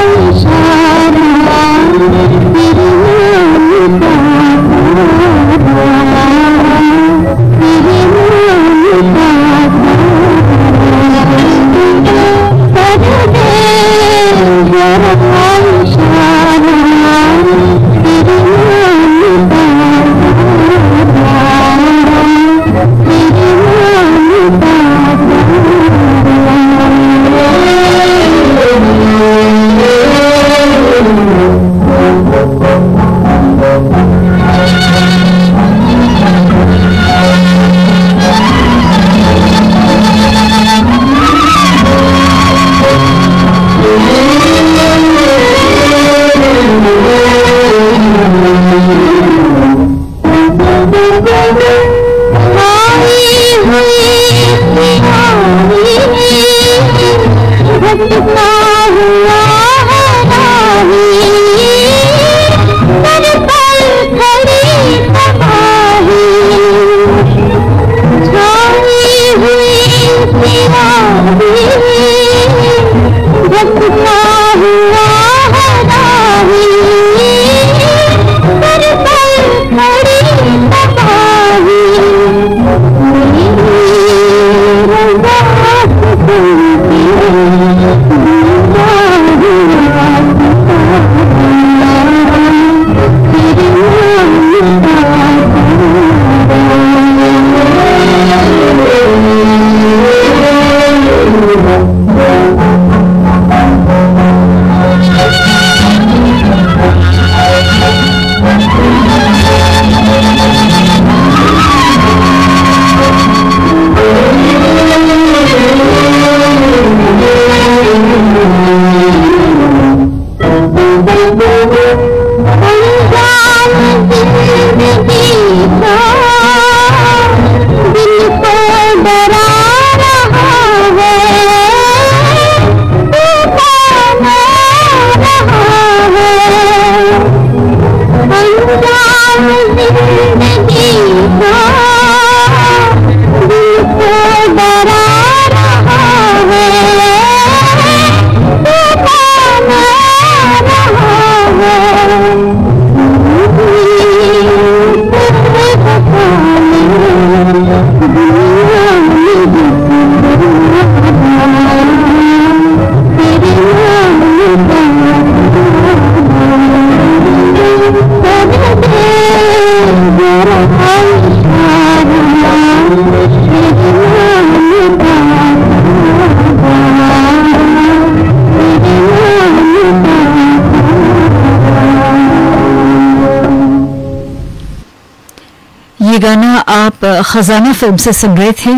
खजाना फ़िल्म से सुन रहे थे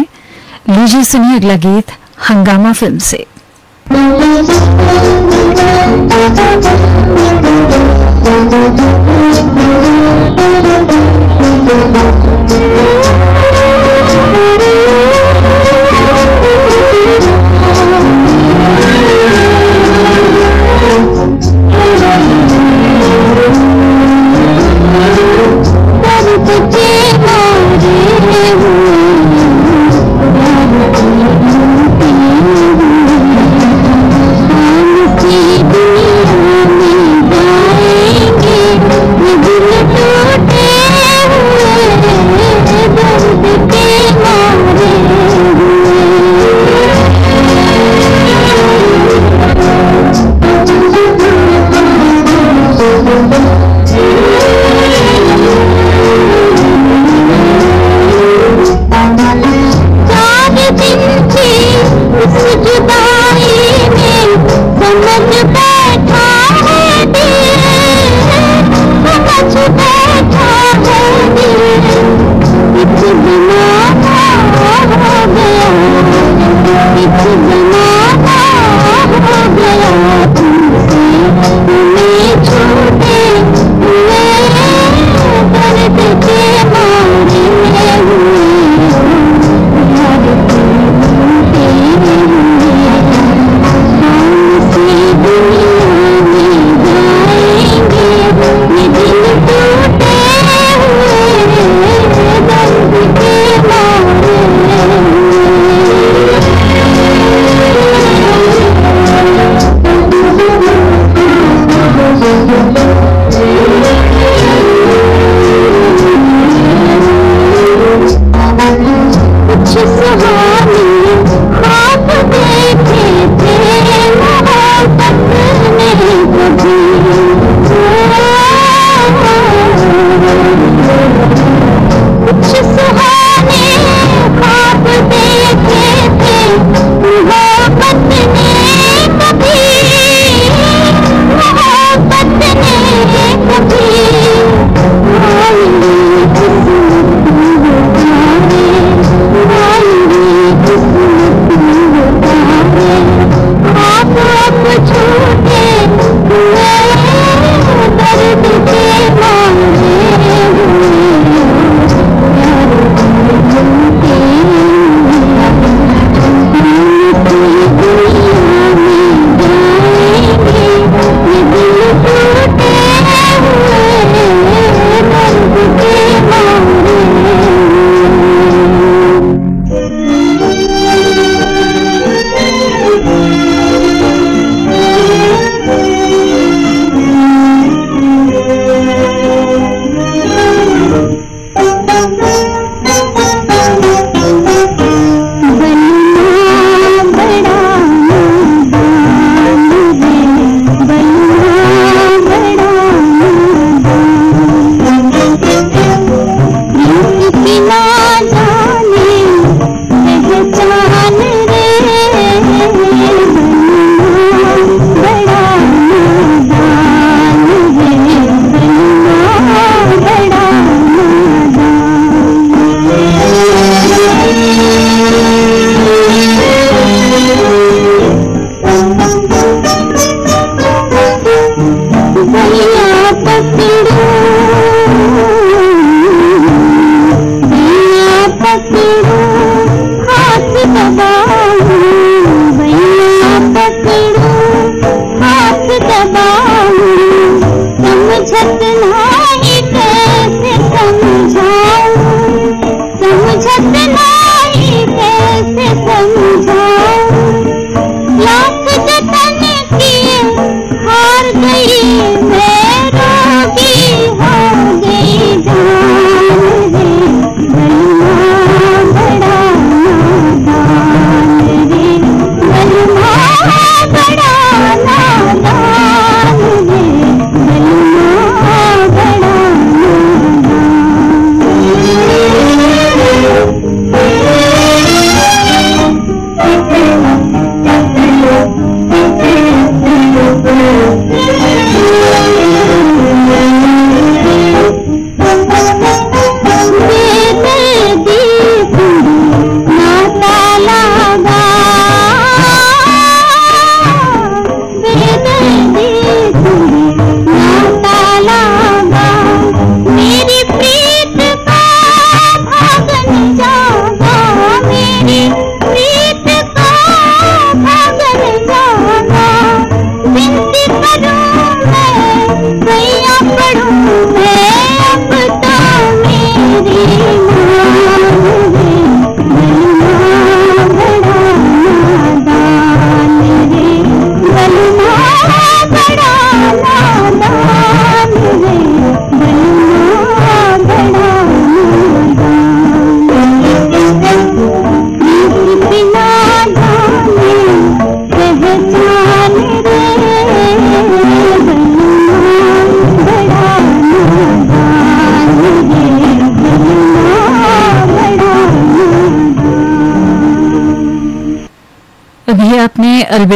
लीजिए सुनिए अगला गीत, हंगामा फ़िल्म से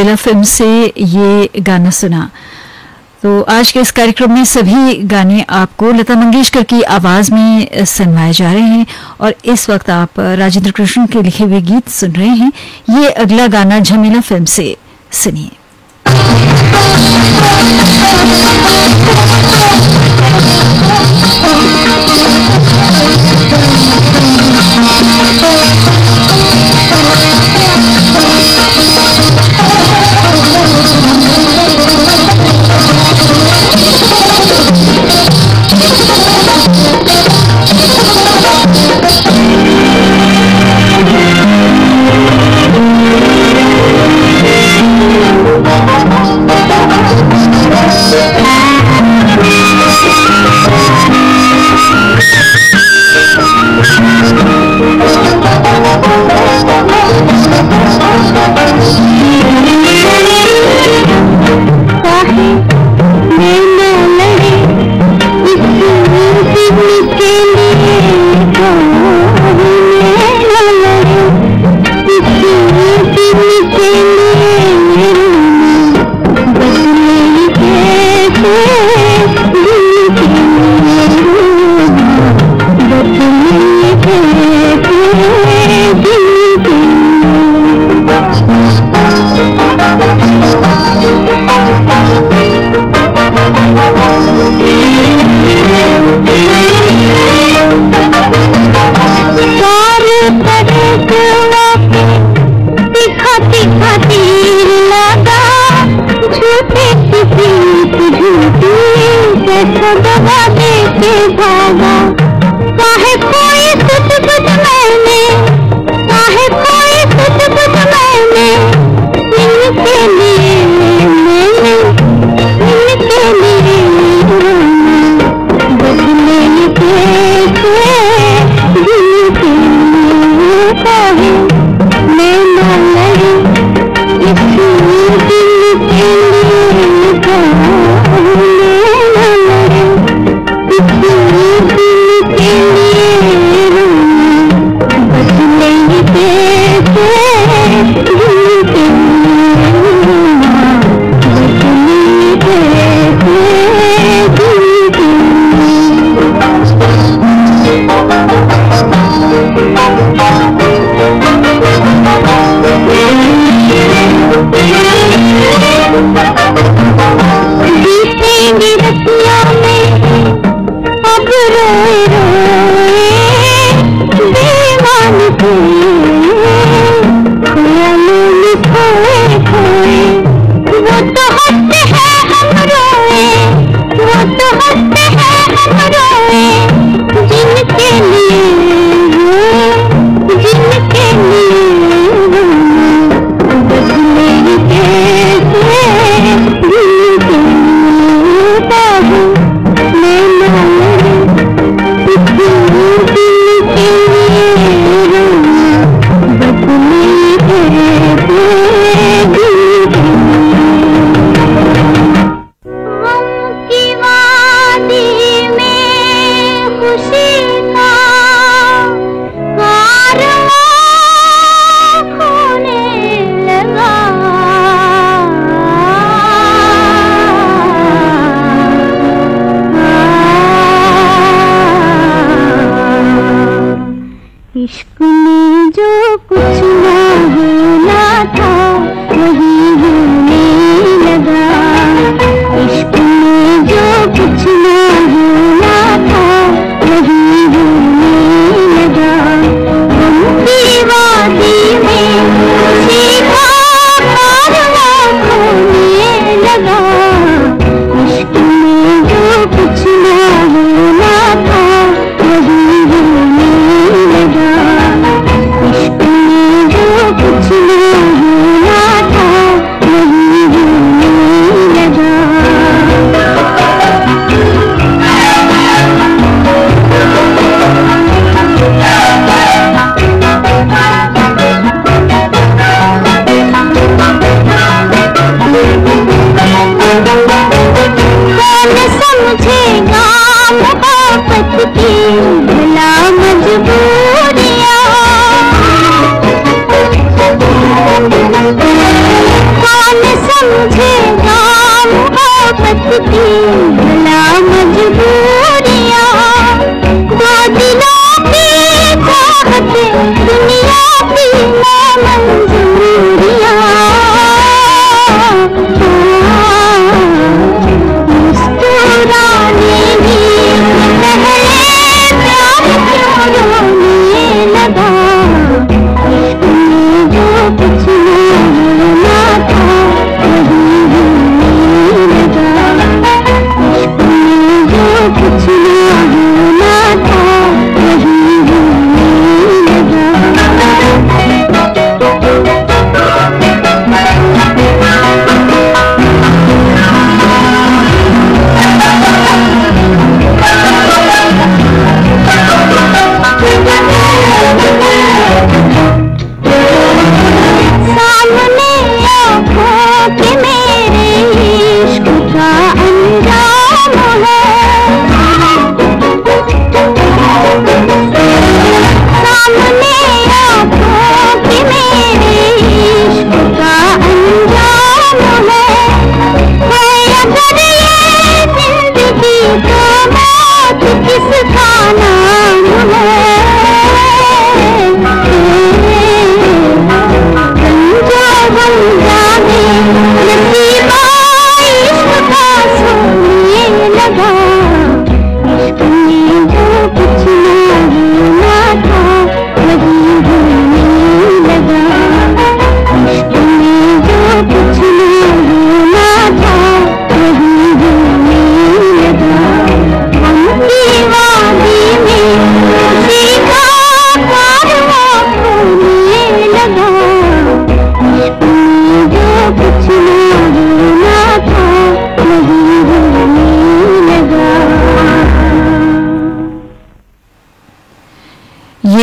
अलबेला फ़िल्म से ये गाना सुना। तो आज के इस कार्यक्रम में सभी गाने आपको लता मंगेशकर की आवाज़ में सुनवाए जा रहे हैं और इस वक्त आप राजेंद्र कृष्ण के लिखे हुए गीत सुन रहे हैं। ये अगला गाना झमेला फ़िल्म से सुनिए।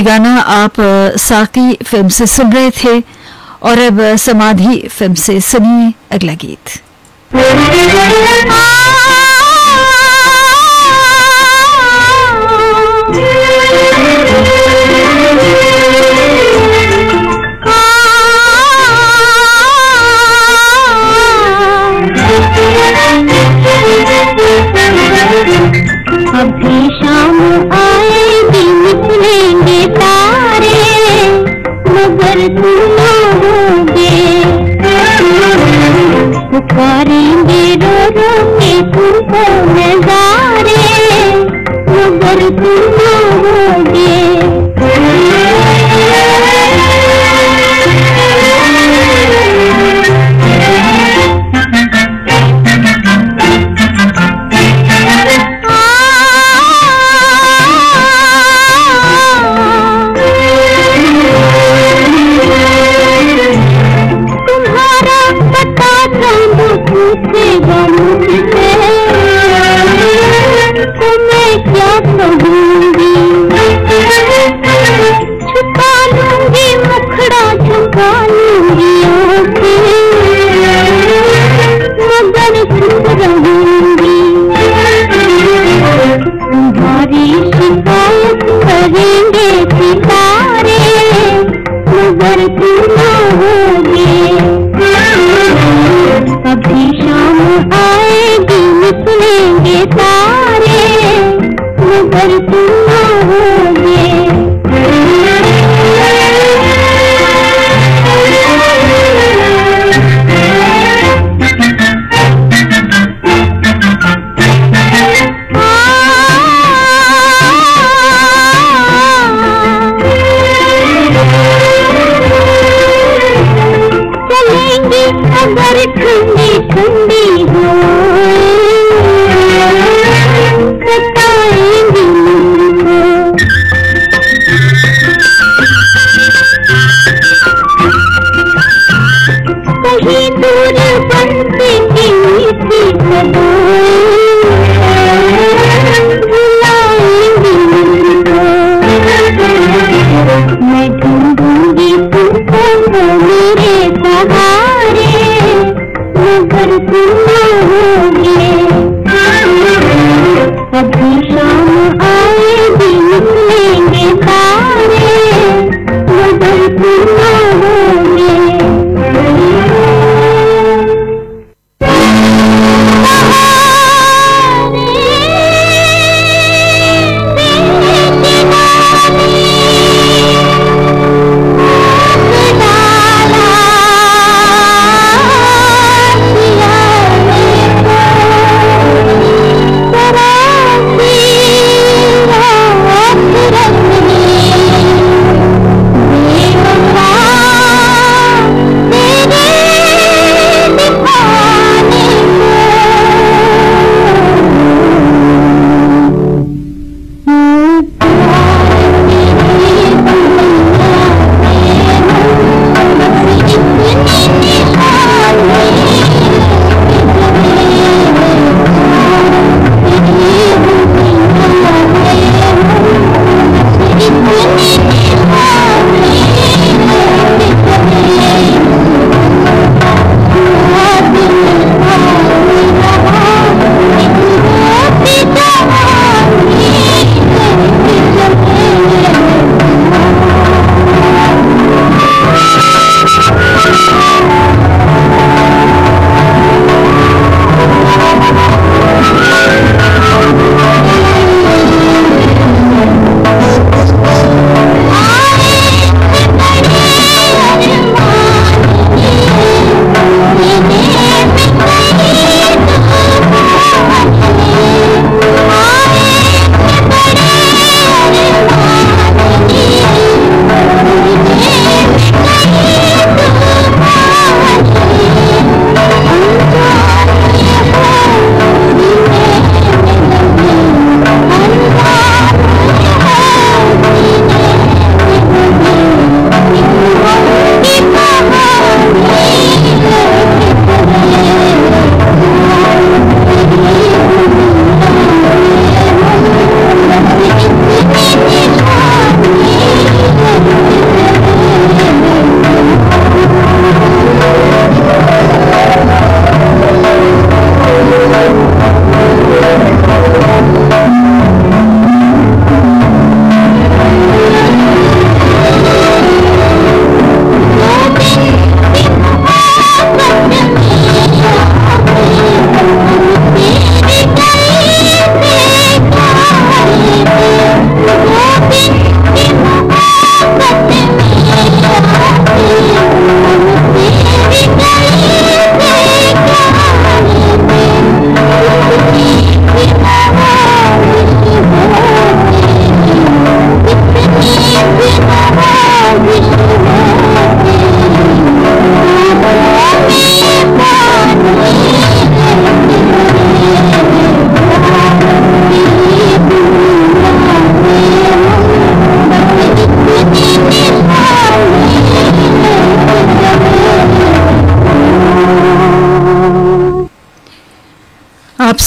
गाना आप साकी फ़िल्म से सुन रहे थे और अब समाधि फ़िल्म से सुनिए अगला गीत।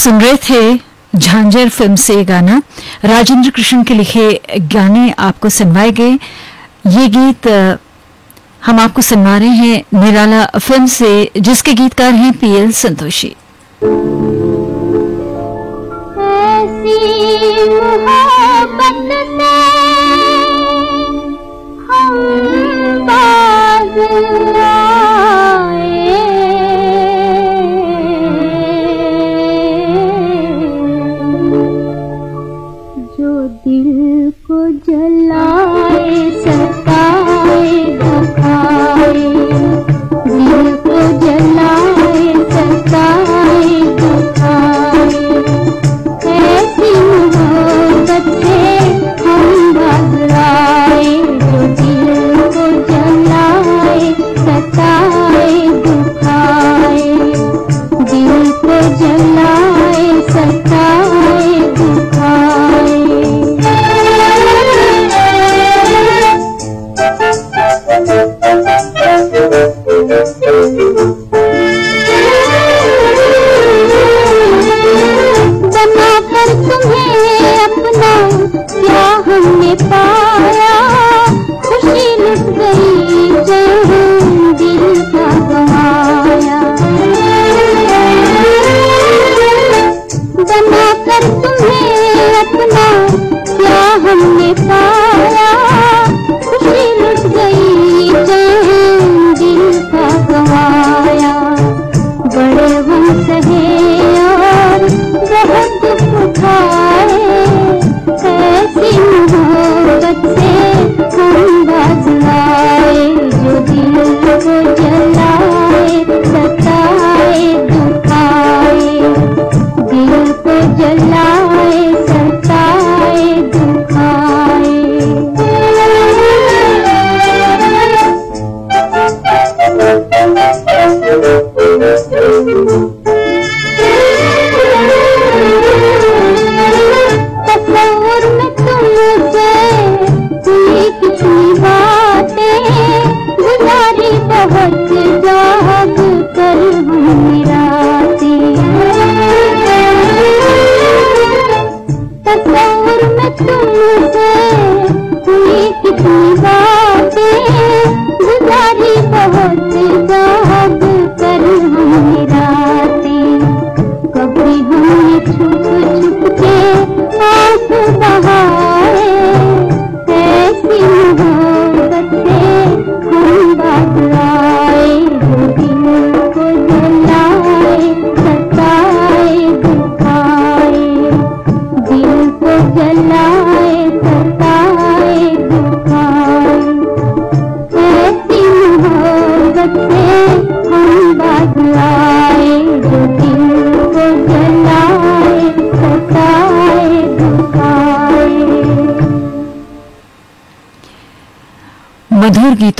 सुन रहे थे झांझर फ़िल्म से गाना। राजेंद्र कृष्ण के लिखे गाने आपको सुनवाए गए। ये गीत हम आपको सुनवा रहे हैं निराला फ़िल्म से, जिसके गीतकार हैं पीएल संतोषी।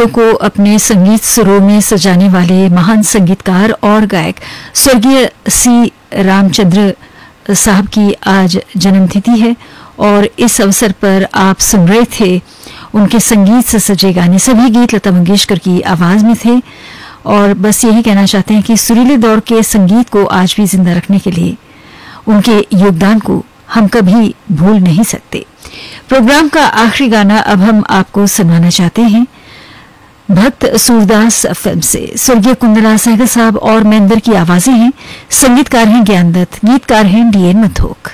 गीतों को अपने संगीत सुरों में सजाने वाले महान संगीतकार और गायक स्वर्गीय सी रामचंद्र साहब की आज जन्मतिथि है और इस अवसर पर आप सुन रहे थे उनके संगीत से सजे गाने। सभी गीत लता मंगेशकर की आवाज़ में थे और बस यही कहना चाहते हैं कि सुरीले दौर के संगीत को आज भी ज़िंदा रखने के लिए उनके योगदान को हम कभी भूल नहीं सकते। प्रोग्राम का आखिरी गाना अब हम आपको सुनाना चाहते हैं। भक्त सूरदास फ़िल्म से। स्वर्गीय कुंदला सहगल साहब और महेंद्र की आवाज़ें हैं। संगीतकार हैं ज्ञान दत्त गीतकार हैं डीएन मथोक।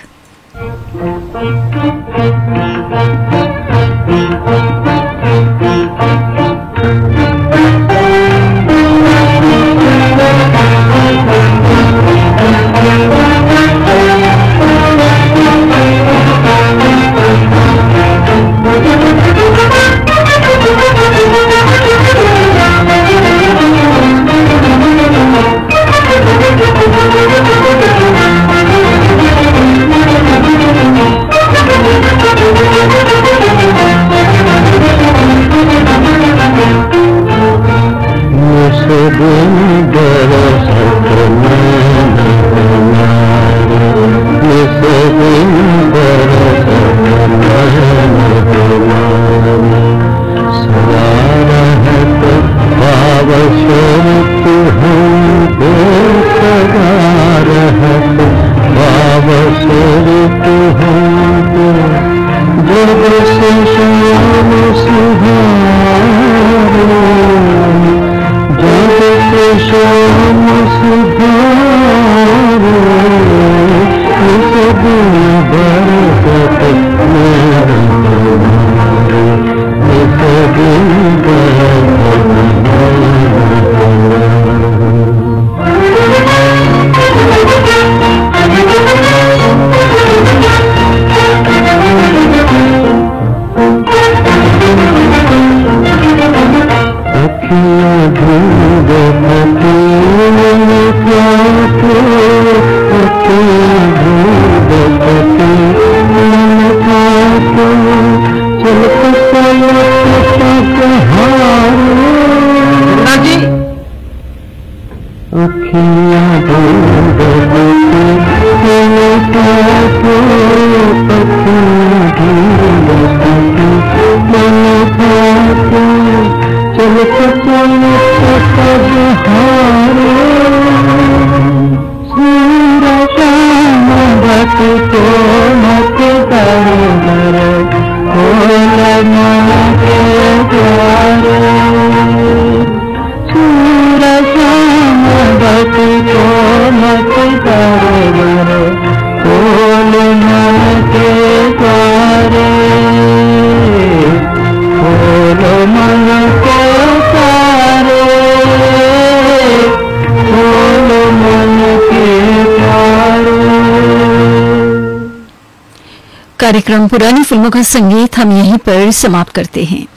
कार्यक्रम, पुरानी फ़िल्मों का संगीत हम यहीं पर समाप्त करते हैं।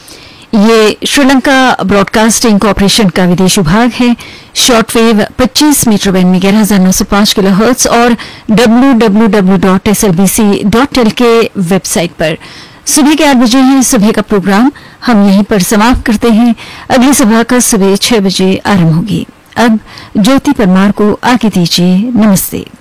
ये श्रीलंका ब्रॉडकास्टिंग कॉरपोरेशन का विदेश विभाग है। शॉर्टवेव 25 मीटर बैंड में ग्यारह हज़ार नौ सौ पाँच किलो हर्ट्स और www.slbc.l के वेबसाइट पर। सुबह के आठ बजे है, सुबह का प्रोग्राम। हम यहीं पर समाप्त करते हैं। अगली सभा का सुबह छह बजे आरंभ होगी। अब ज्योति परमार को आगे दीजिए। नमस्ते।